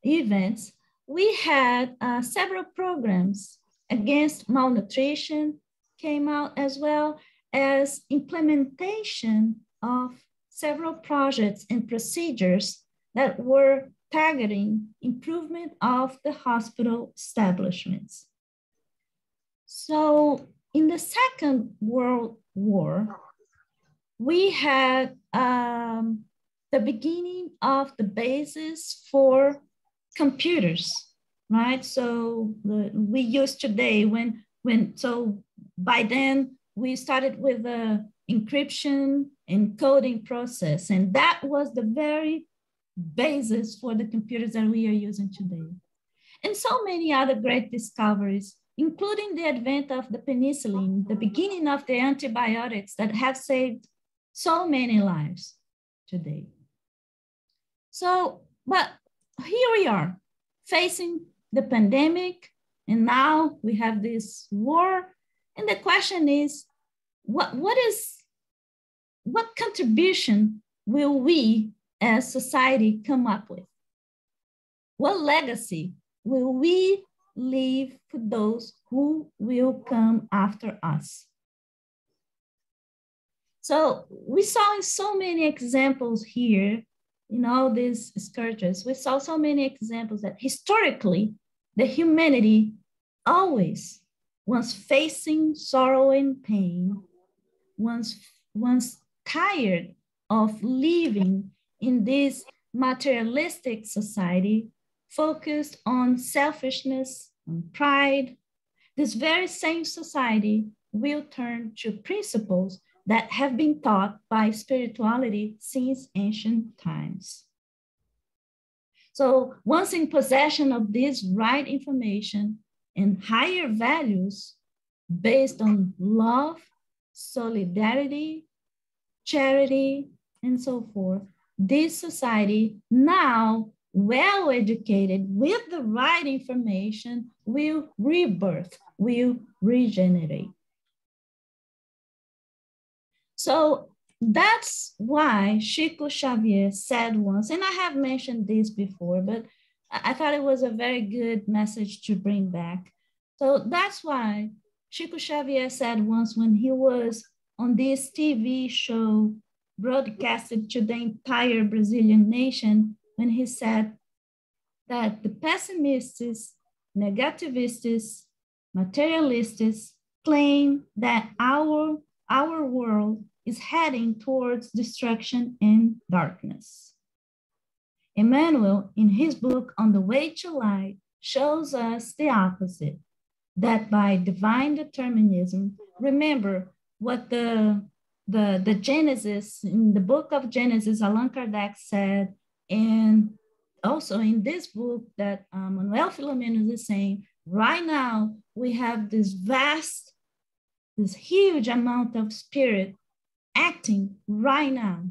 events, we had uh, several programs against malnutrition came out as well as implementation of several projects and procedures that were targeting improvement of the hospital establishments. So in the Second World War, we had um, the beginning of the basis for computers right? So the, we use today when when so by then we started with the encryption and coding process, and that was the very basis for the computers that we are using today. And so many other great discoveries, including the advent of the penicillin, the beginning of the antibiotics that have saved so many lives today. So, but here we are facing the pandemic, and now we have this war. And the question is, what, what is, what contribution will we as society come up with? What legacy will we leave for those who will come after us? So we saw in so many examples here in all these scourges, we saw so many examples that historically the humanity always, once facing sorrow and pain, once, once tired of living in this materialistic society, focused on selfishness and pride, this very same society will turn to principles that have been taught by spirituality since ancient times. So once in possession of this right information and higher values based on love, solidarity, charity, and so forth, this society now well educated with the right information will rebirth, will regenerate. So that's why Chico Xavier said once, and I have mentioned this before, but I thought it was a very good message to bring back. So that's why Chico Xavier said once when he was on this TV show broadcasted to the entire Brazilian nation, when he said that the pessimists negativists, materialists claim that our, our world is heading towards destruction and darkness. Emmanuel, in his book On the Way to Light, shows us the opposite that by divine determinism, remember what the, the, the Genesis, in the book of Genesis, Allan Kardec said, and also in this book that um, Manoel Philomeno is saying, right now we have this vast, this huge amount of spirit acting right now,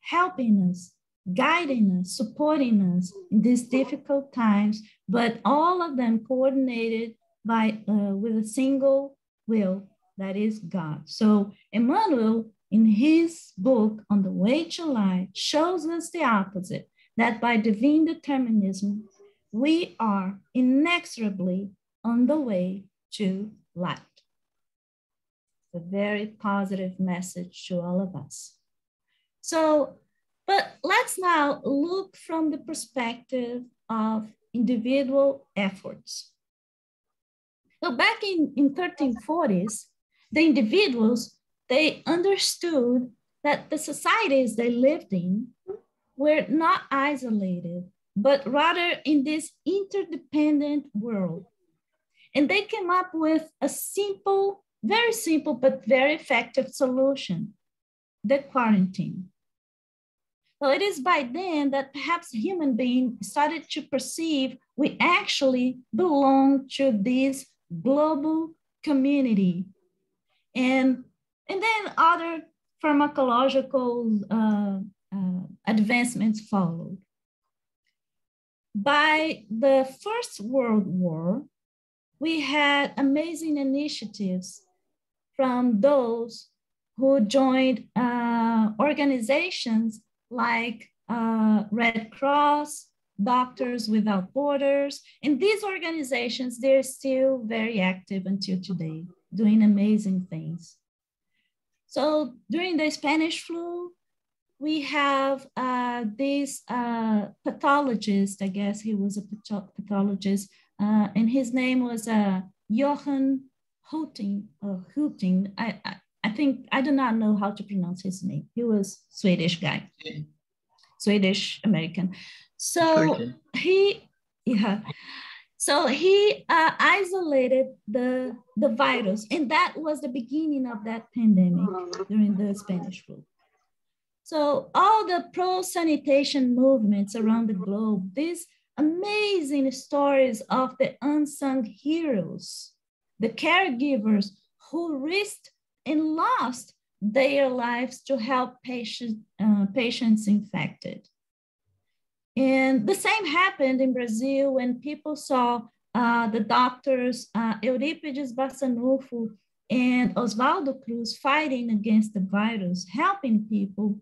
helping us, guiding us, supporting us in these difficult times, but all of them coordinated by uh, with a single will that is God. So Emmanuel, in his book on the way to light, shows us the opposite that by divine determinism, we are inexorably on the way to light. A very positive message to all of us. So, but let's now look from the perspective of individual efforts. So back in, in 1340s, the individuals, they understood that the societies they lived in were not isolated, but rather in this interdependent world. And they came up with a simple, very simple, but very effective solution, the quarantine. Well, it is by then that perhaps human beings started to perceive we actually belong to this global community. And, and then other pharmacological uh, uh, advancements followed. By the First World War, we had amazing initiatives from those who joined uh, organizations like uh, Red Cross, Doctors Without Borders. And these organizations, they're still very active until today, doing amazing things. So during the Spanish flu, we have uh, this uh, pathologist, I guess he was a pathologist, uh, and his name was uh, Johan Hultin, or Hultin. I, I, I, think, I do not know how to pronounce his name. He was Swedish guy, Swedish American. So he, yeah. So he uh, isolated the, the virus, and that was the beginning of that pandemic during the Spanish flu. So all the pro-sanitation movements around the globe, these amazing stories of the unsung heroes, the caregivers who risked and lost their lives to help patient, uh, patients infected. And the same happened in Brazil when people saw uh, the doctors uh, Eurípedes Barsanulfo and Oswaldo Cruz fighting against the virus, helping people.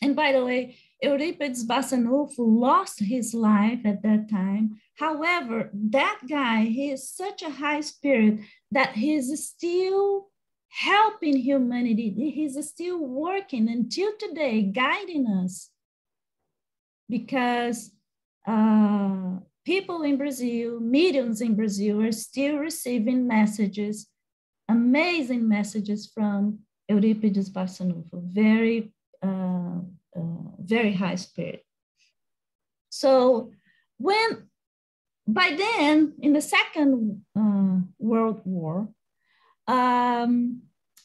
And by the way, Eurípedes Barsanulfo lost his life at that time. However, that guy, he is such a high spirit that he's still helping humanity. He's still working until today, guiding us because uh, people in Brazil, millions in Brazil, are still receiving messages, amazing messages from Eurípedes Barsanulfo, very, uh, uh, very high spirit. So when, by then, in the Second uh, World War, um,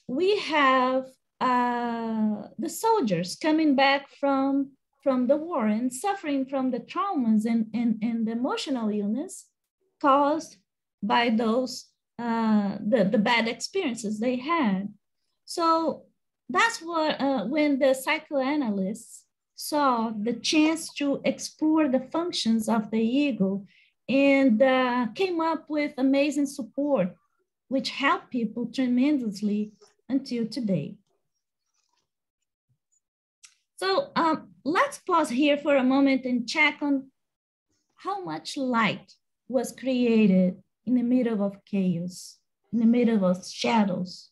we have uh, the soldiers coming back from from the war and suffering from the traumas and, and, and the emotional illness caused by those, uh, the, the bad experiences they had. So that's what, uh, when the psychoanalysts saw the chance to explore the functions of the ego and uh, came up with amazing support, which helped people tremendously until today. So um, let's pause here for a moment and check on how much light was created in the middle of chaos, in the middle of shadows.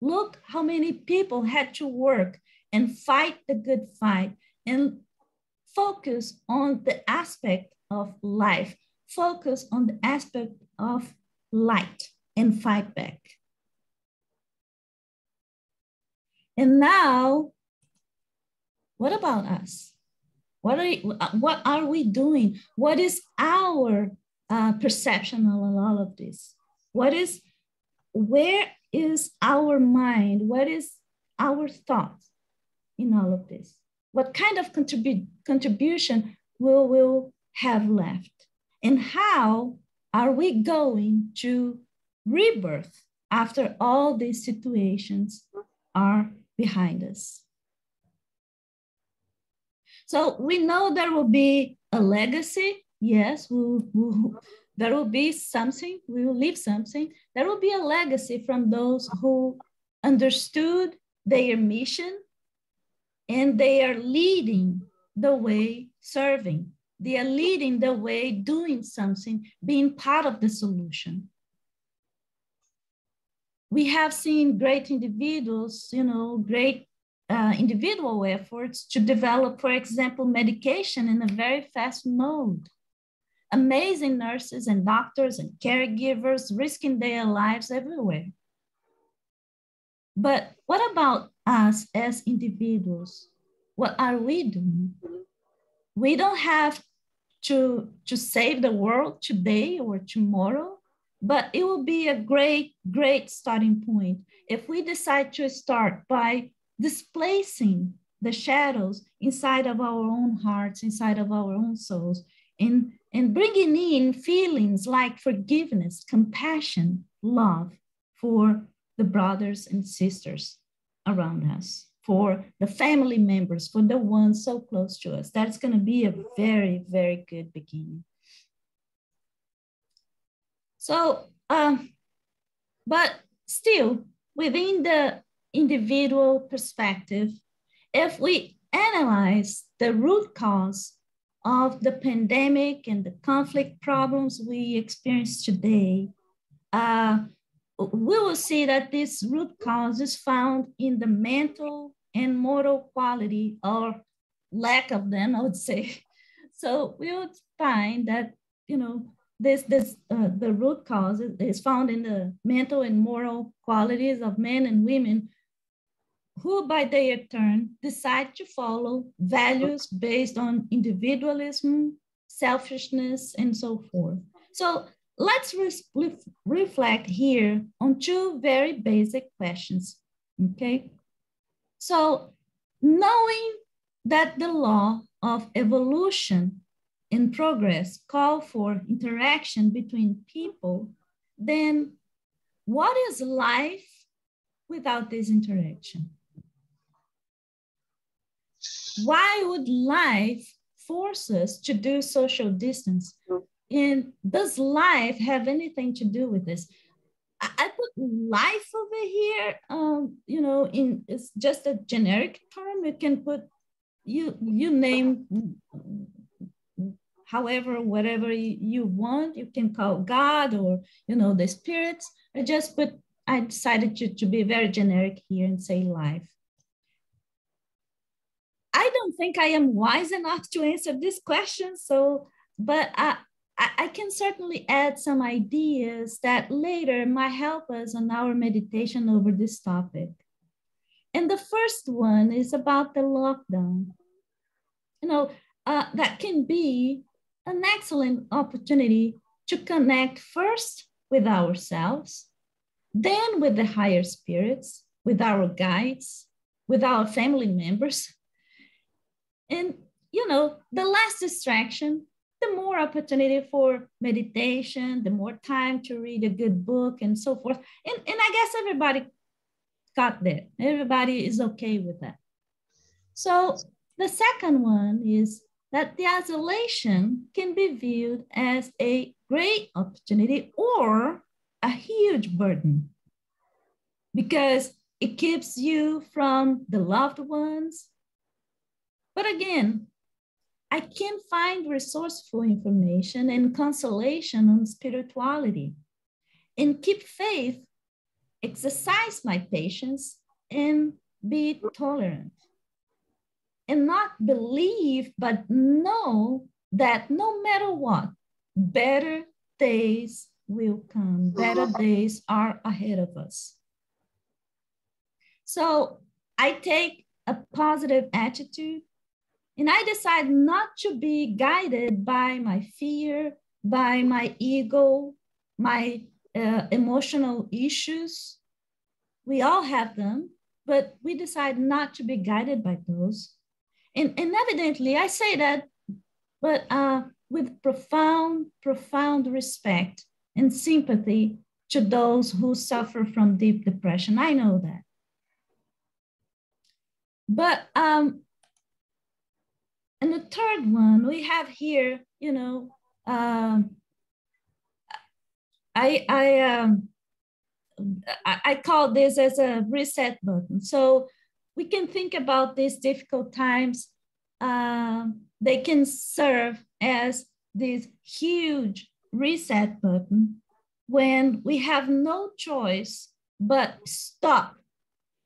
Look how many people had to work and fight the good fight and focus on the aspect of life, focus on the aspect of light and fight back. And now, what about us? What are, what are we doing? What is our uh, perception on all of this? What is, where is our mind? What is our thought in all of this? What kind of contribu contribution will will have left? And how are we going to rebirth after all these situations are behind us? So we know there will be a legacy. Yes, we'll, we'll, there will be something, we will leave something. There will be a legacy from those who understood their mission and they are leading the way serving. They are leading the way doing something, being part of the solution. We have seen great individuals, you know, great uh, individual efforts to develop, for example, medication in a very fast mode amazing nurses and doctors and caregivers risking their lives everywhere. But what about us as individuals? What are we doing? We don't have to, to save the world today or tomorrow, but it will be a great, great starting point if we decide to start by displacing the shadows inside of our own hearts, inside of our own souls, and and bringing in feelings like forgiveness, compassion, love for the brothers and sisters around us, for the family members, for the ones so close to us. That's going to be a very, very good beginning. So, um, but still, within the individual perspective, if we analyze the root cause of the pandemic and the conflict problems we experience today, uh, we will see that this root cause is found in the mental and moral quality or lack of them, I would say. So we would find that, you know, this, this uh, the root cause is found in the mental and moral qualities of men and women who by their turn decide to follow values based on individualism, selfishness, and so forth. So let's re reflect here on two very basic questions, okay? So knowing that the law of evolution and progress call for interaction between people, then what is life without this interaction? Why would life force us to do social distance? And does life have anything to do with this? I put life over here, um, you know, in it's just a generic term. You can put you you name however whatever you want. You can call God or you know the spirits. I just put I decided to, to be very generic here and say life. I don't think I am wise enough to answer this question. So, but I, I can certainly add some ideas that later might help us on our meditation over this topic. And the first one is about the lockdown. You know, uh, that can be an excellent opportunity to connect first with ourselves, then with the higher spirits, with our guides, with our family members, and, you know, the less distraction, the more opportunity for meditation, the more time to read a good book and so forth. And, and I guess everybody got there. Everybody is okay with that. So the second one is that the isolation can be viewed as a great opportunity or a huge burden because it keeps you from the loved ones, but again, I can find resourceful information and consolation on spirituality and keep faith, exercise my patience, and be tolerant. And not believe, but know that no matter what, better days will come, better days are ahead of us. So I take a positive attitude and I decide not to be guided by my fear, by my ego, my uh, emotional issues. We all have them, but we decide not to be guided by those. And, and evidently, I say that, but uh, with profound, profound respect and sympathy to those who suffer from deep depression. I know that. But um, and the third one we have here, you know, um, I I um, I, I call this as a reset button. So we can think about these difficult times. Uh, they can serve as this huge reset button when we have no choice but stop,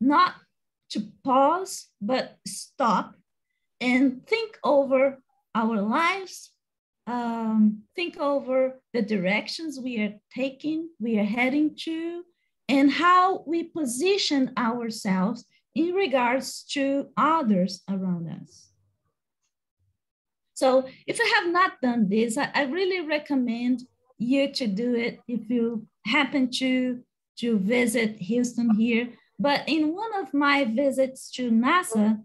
not to pause, but stop and think over our lives, um, think over the directions we are taking, we are heading to, and how we position ourselves in regards to others around us. So if you have not done this, I, I really recommend you to do it if you happen to, to visit Houston here. But in one of my visits to NASA,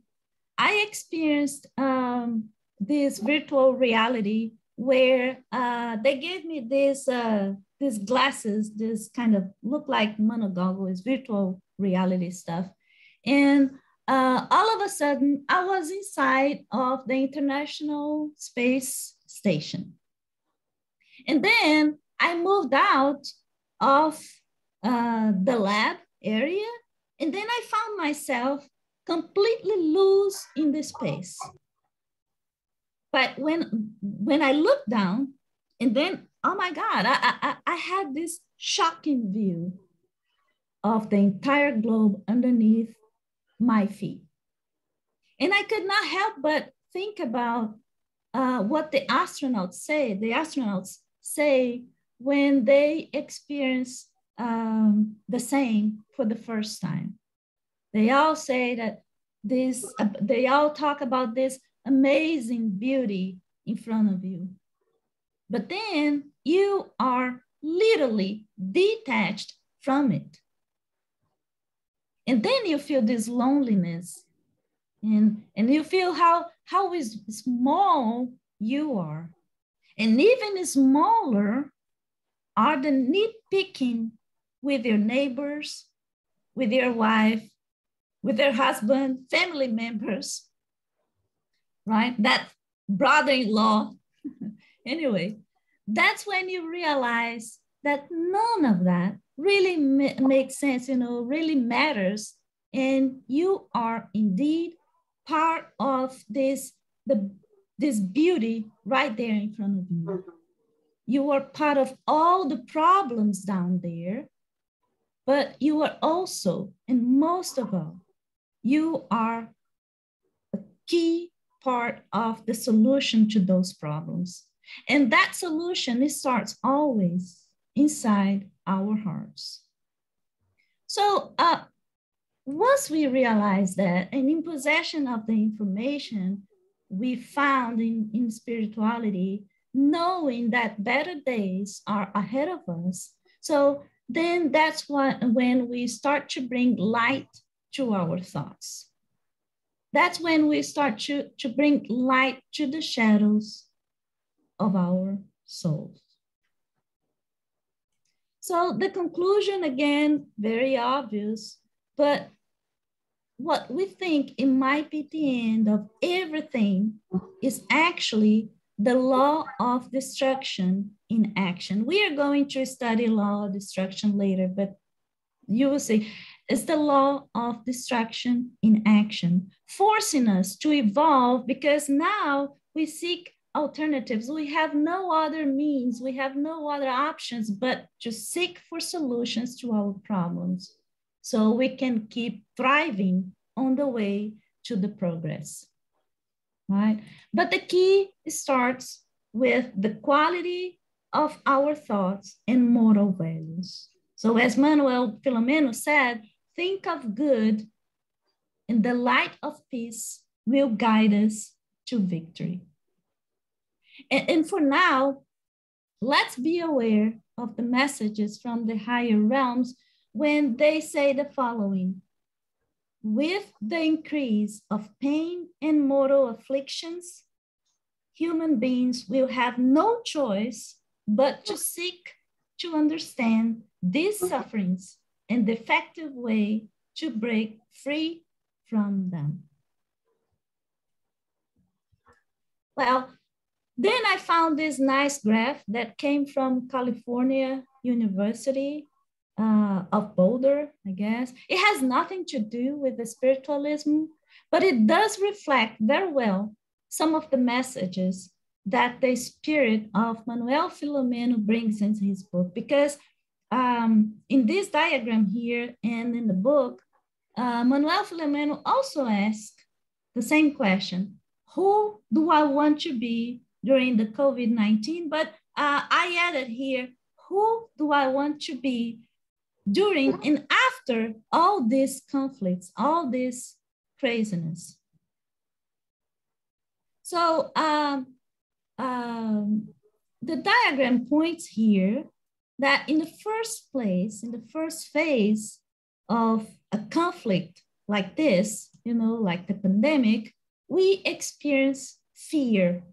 I experienced um, this virtual reality where uh, they gave me this uh, these glasses, this kind of look like monogoggles, virtual reality stuff, and uh, all of a sudden I was inside of the International Space Station, and then I moved out of uh, the lab area, and then I found myself completely loose in the space. But when, when I looked down, and then, oh my God, I, I, I had this shocking view of the entire globe underneath my feet. And I could not help but think about uh, what the astronauts say. The astronauts say when they experience um, the same for the first time. They all say that this, they all talk about this amazing beauty in front of you. But then you are literally detached from it. And then you feel this loneliness and, and you feel how, how is small you are. And even smaller are the nitpicking with your neighbors, with your wife, with their husband, family members, right? That brother in law. anyway, that's when you realize that none of that really ma- makes sense, you know, really matters. And you are indeed part of this, the, this beauty right there in front of you. Mm-hmm. You are part of all the problems down there, but you are also, and most of all, you are a key part of the solution to those problems. And that solution it starts always inside our hearts. So uh, once we realize that and in possession of the information we found in, in spirituality, knowing that better days are ahead of us, so then that's what, when we start to bring light to our thoughts. That's when we start to, to bring light to the shadows of our souls. So the conclusion, again, very obvious, but what we think it might be the end of everything is actually the law of destruction in action. We are going to study law of destruction later, but you will see is the law of destruction in action, forcing us to evolve because now we seek alternatives. We have no other means, we have no other options but to seek for solutions to our problems so we can keep thriving on the way to the progress. Right? But the key starts with the quality of our thoughts and moral values. So as Manoel Philomeno said, think of good and the light of peace will guide us to victory. And, and for now, let's be aware of the messages from the higher realms when they say the following with the increase of pain and mortal afflictions, human beings will have no choice but to seek to understand these sufferings and effective way to break free from them. Well, then I found this nice graph that came from California University uh, of Boulder, I guess. It has nothing to do with the spiritualism, but it does reflect very well some of the messages that the spirit of Manoel Philomeno brings into his book. Because um, in this diagram here and in the book, uh, Manoel Philomeno also asked the same question, who do I want to be during the COVID-19? But uh, I added here, who do I want to be during and after all these conflicts, all this craziness. So um, um, the diagram points here that in the first place, in the first phase of a conflict like this, you know, like the pandemic, we experience fear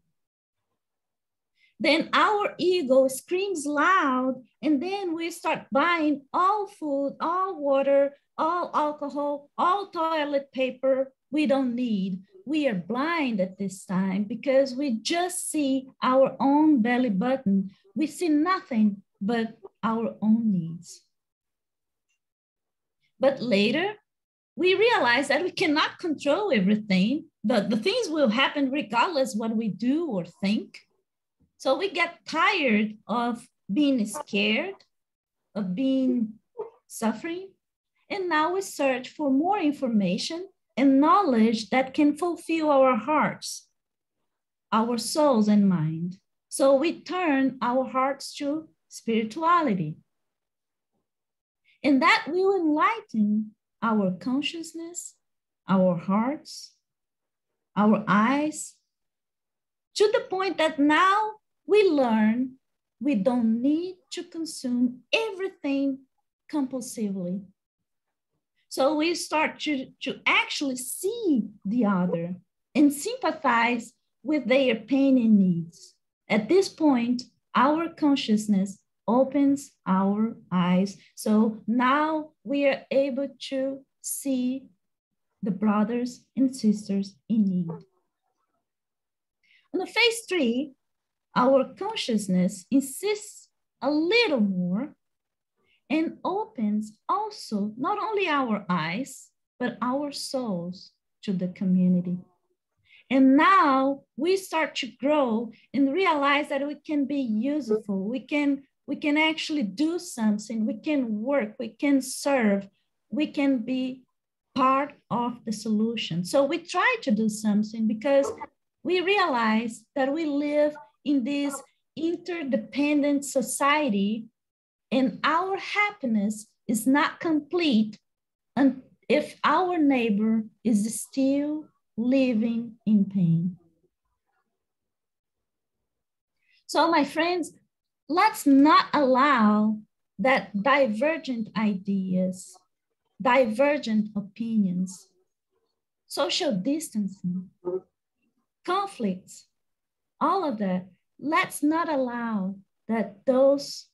then our ego screams loud and then we start buying all food, all water, all alcohol, all toilet paper we don't need. We are blind at this time because we just see our own belly button. We see nothing but our own needs. But later, we realize that we cannot control everything. The, the things will happen regardless what we do or think. So we get tired of being scared, of being suffering, and now we search for more information and knowledge that can fulfill our hearts, our souls and mind. So we turn our hearts to spirituality. And that will enlighten our consciousness, our hearts, our eyes, to the point that now we learn we don't need to consume everything compulsively. So we start to, to actually see the other and sympathize with their pain and needs. At this point, our consciousness opens our eyes. So now we are able to see the brothers and sisters in need. On the phase three, our consciousness insists a little more and opens also not only our eyes, but our souls to the community. And now we start to grow and realize that we can be useful. We can, we can actually do something. We can work. We can serve. We can be part of the solution. So we try to do something because we realize that we live in this interdependent society and our happiness is not complete and if our neighbor is still living in pain. So my friends, let's not allow that divergent ideas, divergent opinions, social distancing, conflicts, all of that let's not allow that those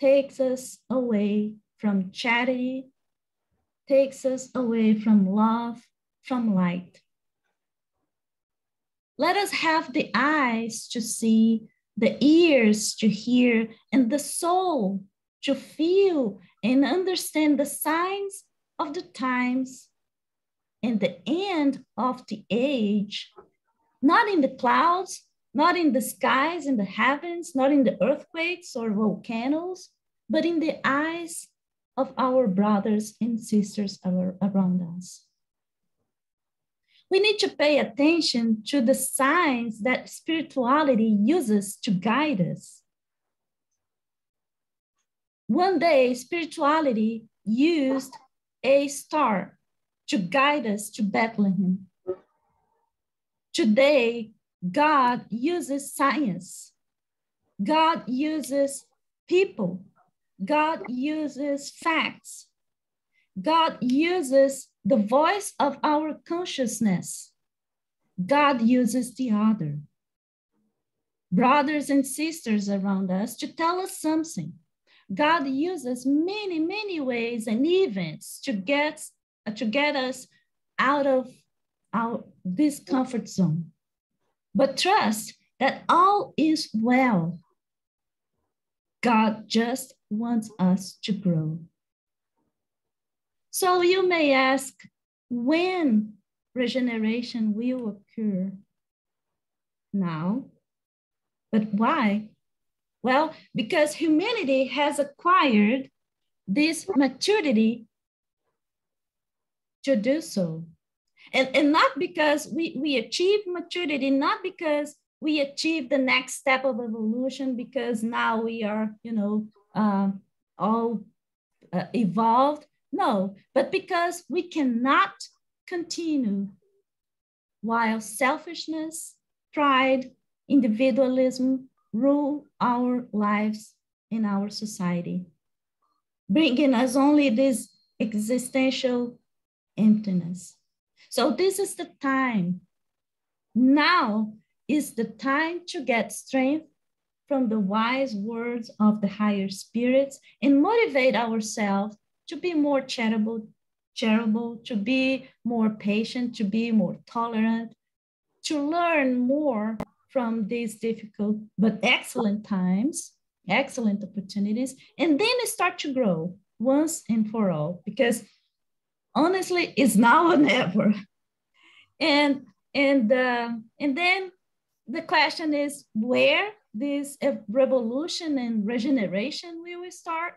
takes us away from charity, takes us away from love, from light. Let us have the eyes to see, the ears to hear, and the soul to feel and understand the signs of the times and the end of the age, not in the clouds, not in the skies, in the heavens, not in the earthquakes or volcanoes, but in the eyes of our brothers and sisters around us. We need to pay attention to the signs that spirituality uses to guide us. One day, spirituality used a star to guide us to Bethlehem. Today, God uses science. God uses people. God uses facts. God uses the voice of our consciousness. God uses the other. Brothers and sisters around us to tell us something. God uses many, many ways and events to get, uh, to get us out of our, this comfort zone. But trust that all is well. God just wants us to grow. So you may ask when regeneration will occur. Now, but why? Well, because humanity has acquired this maturity to do so. And, and not because we, we achieve maturity, not because we achieve the next step of evolution, because now we are, you know, uh, all uh, evolved, no, but because we cannot continue while selfishness, pride, individualism rule our lives in our society, bringing us only this existential emptiness. So, this is the time. Now is the time to get strength from the wise words of the higher spirits and motivate ourselves to be more charitable, charitable, to be more patient, to be more tolerant, to learn more from these difficult but excellent times, excellent opportunities, and then start to grow once and for all, because honestly, it's now or never. And and uh, and then the question is where this revolution and regeneration will start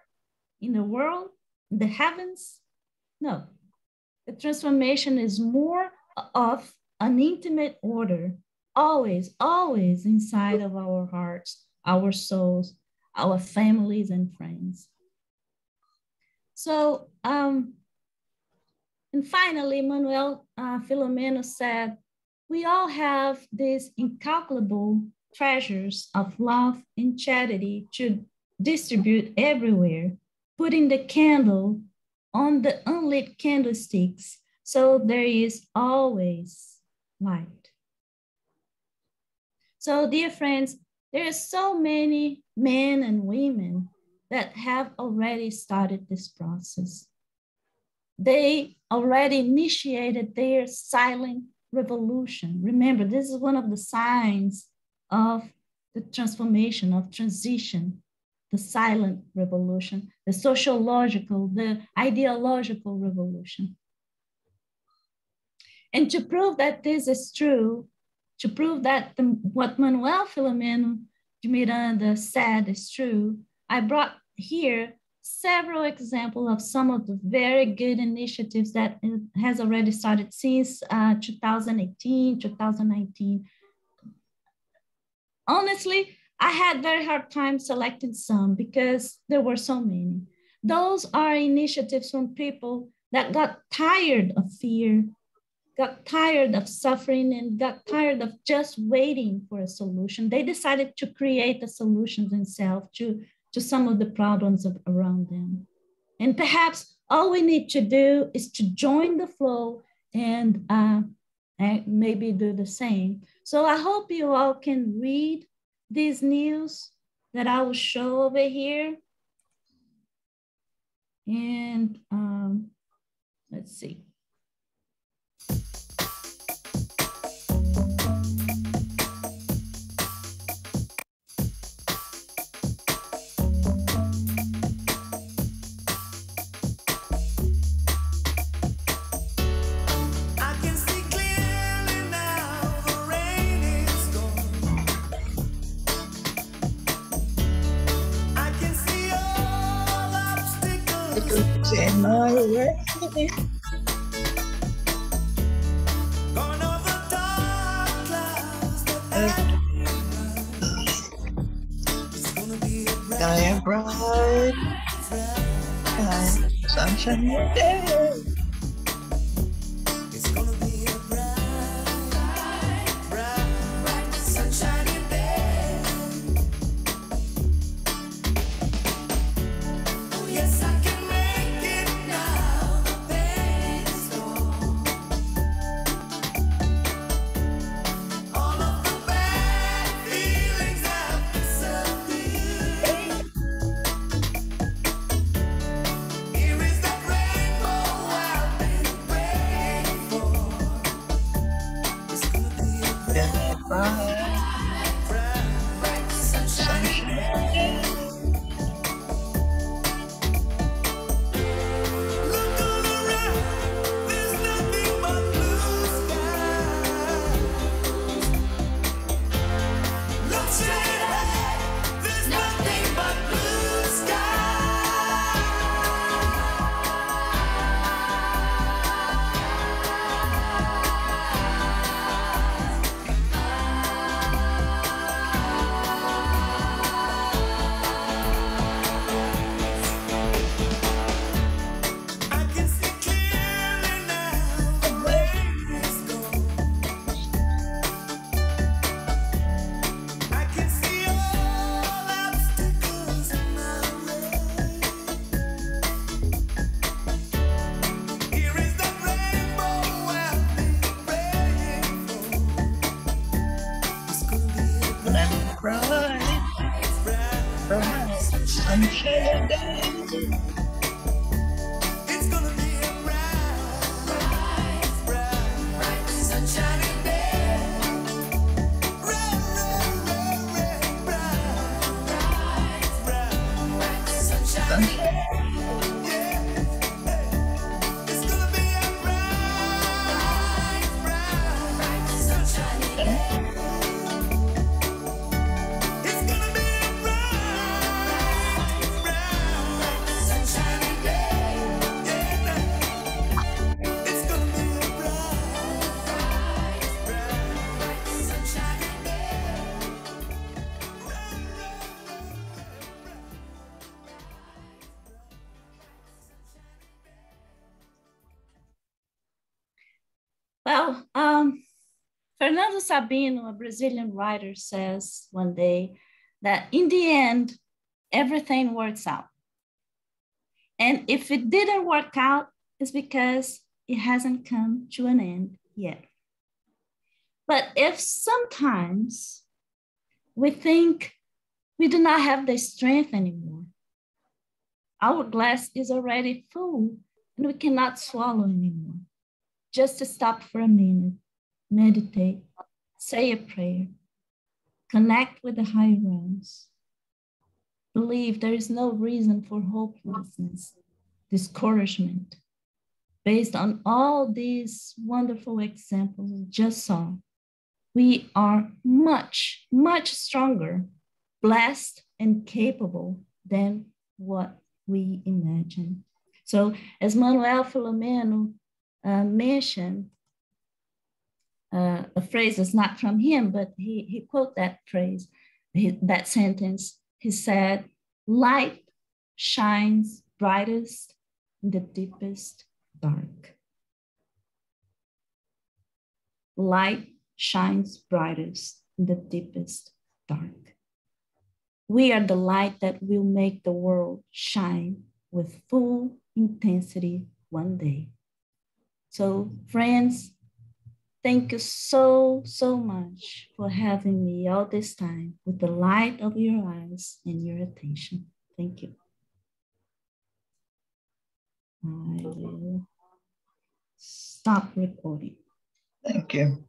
in the world the heavens? No. The transformation is more of an intimate order, always, always inside of our hearts, our souls, our families and friends. So, um, and finally, Manoel uh, Philomeno said, we all have these incalculable treasures of love and charity to distribute everywhere putting the candle on the unlit candlesticks so there is always light. So, dear friends, there are so many men and women that have already started this process. They already initiated their silent revolution. Remember, this is one of the signs of the transformation, of transition the silent revolution, the sociological, the ideological revolution. And to prove that this is true, to prove that the, what Manoel Philomeno de Miranda said is true, I brought here several examples of some of the very good initiatives that has already started since uh, 2018, 2019. Honestly, I had very hard time selecting some because there were so many. Those are initiatives from people that got tired of fear, got tired of suffering, and got tired of just waiting for a solution. They decided to create a solution themselves to, to some of the problems of, around them. And perhaps all we need to do is to join the flow and, uh, and maybe do the same. So I hope you all can read these news that I will show over here. And um, let's see. Okay. Diane Bride, Sunshine Day. images. Sabino, a Brazilian writer, says one day that in the end, everything works out. And if it didn't work out, it's because it hasn't come to an end yet. But if sometimes we think we do not have the strength anymore, our glass is already full and we cannot swallow anymore. Just to stop for a minute, meditate, Say a prayer. Connect with the higher realms. Believe there is no reason for hopelessness, discouragement. Based on all these wonderful examples we just saw, we are much, much stronger, blessed, and capable than what we imagine. So, as Manoel Philomeno uh, mentioned, uh, a phrase that's not from him, but he, he quote that phrase, he, that sentence. He said, light shines brightest in the deepest dark. Light shines brightest in the deepest dark. We are the light that will make the world shine with full intensity one day. So, friends, Thank mm-hmm. you so, so much for having me all this time with the light of your eyes and your attention. Thank you. I will stop recording. Thank you.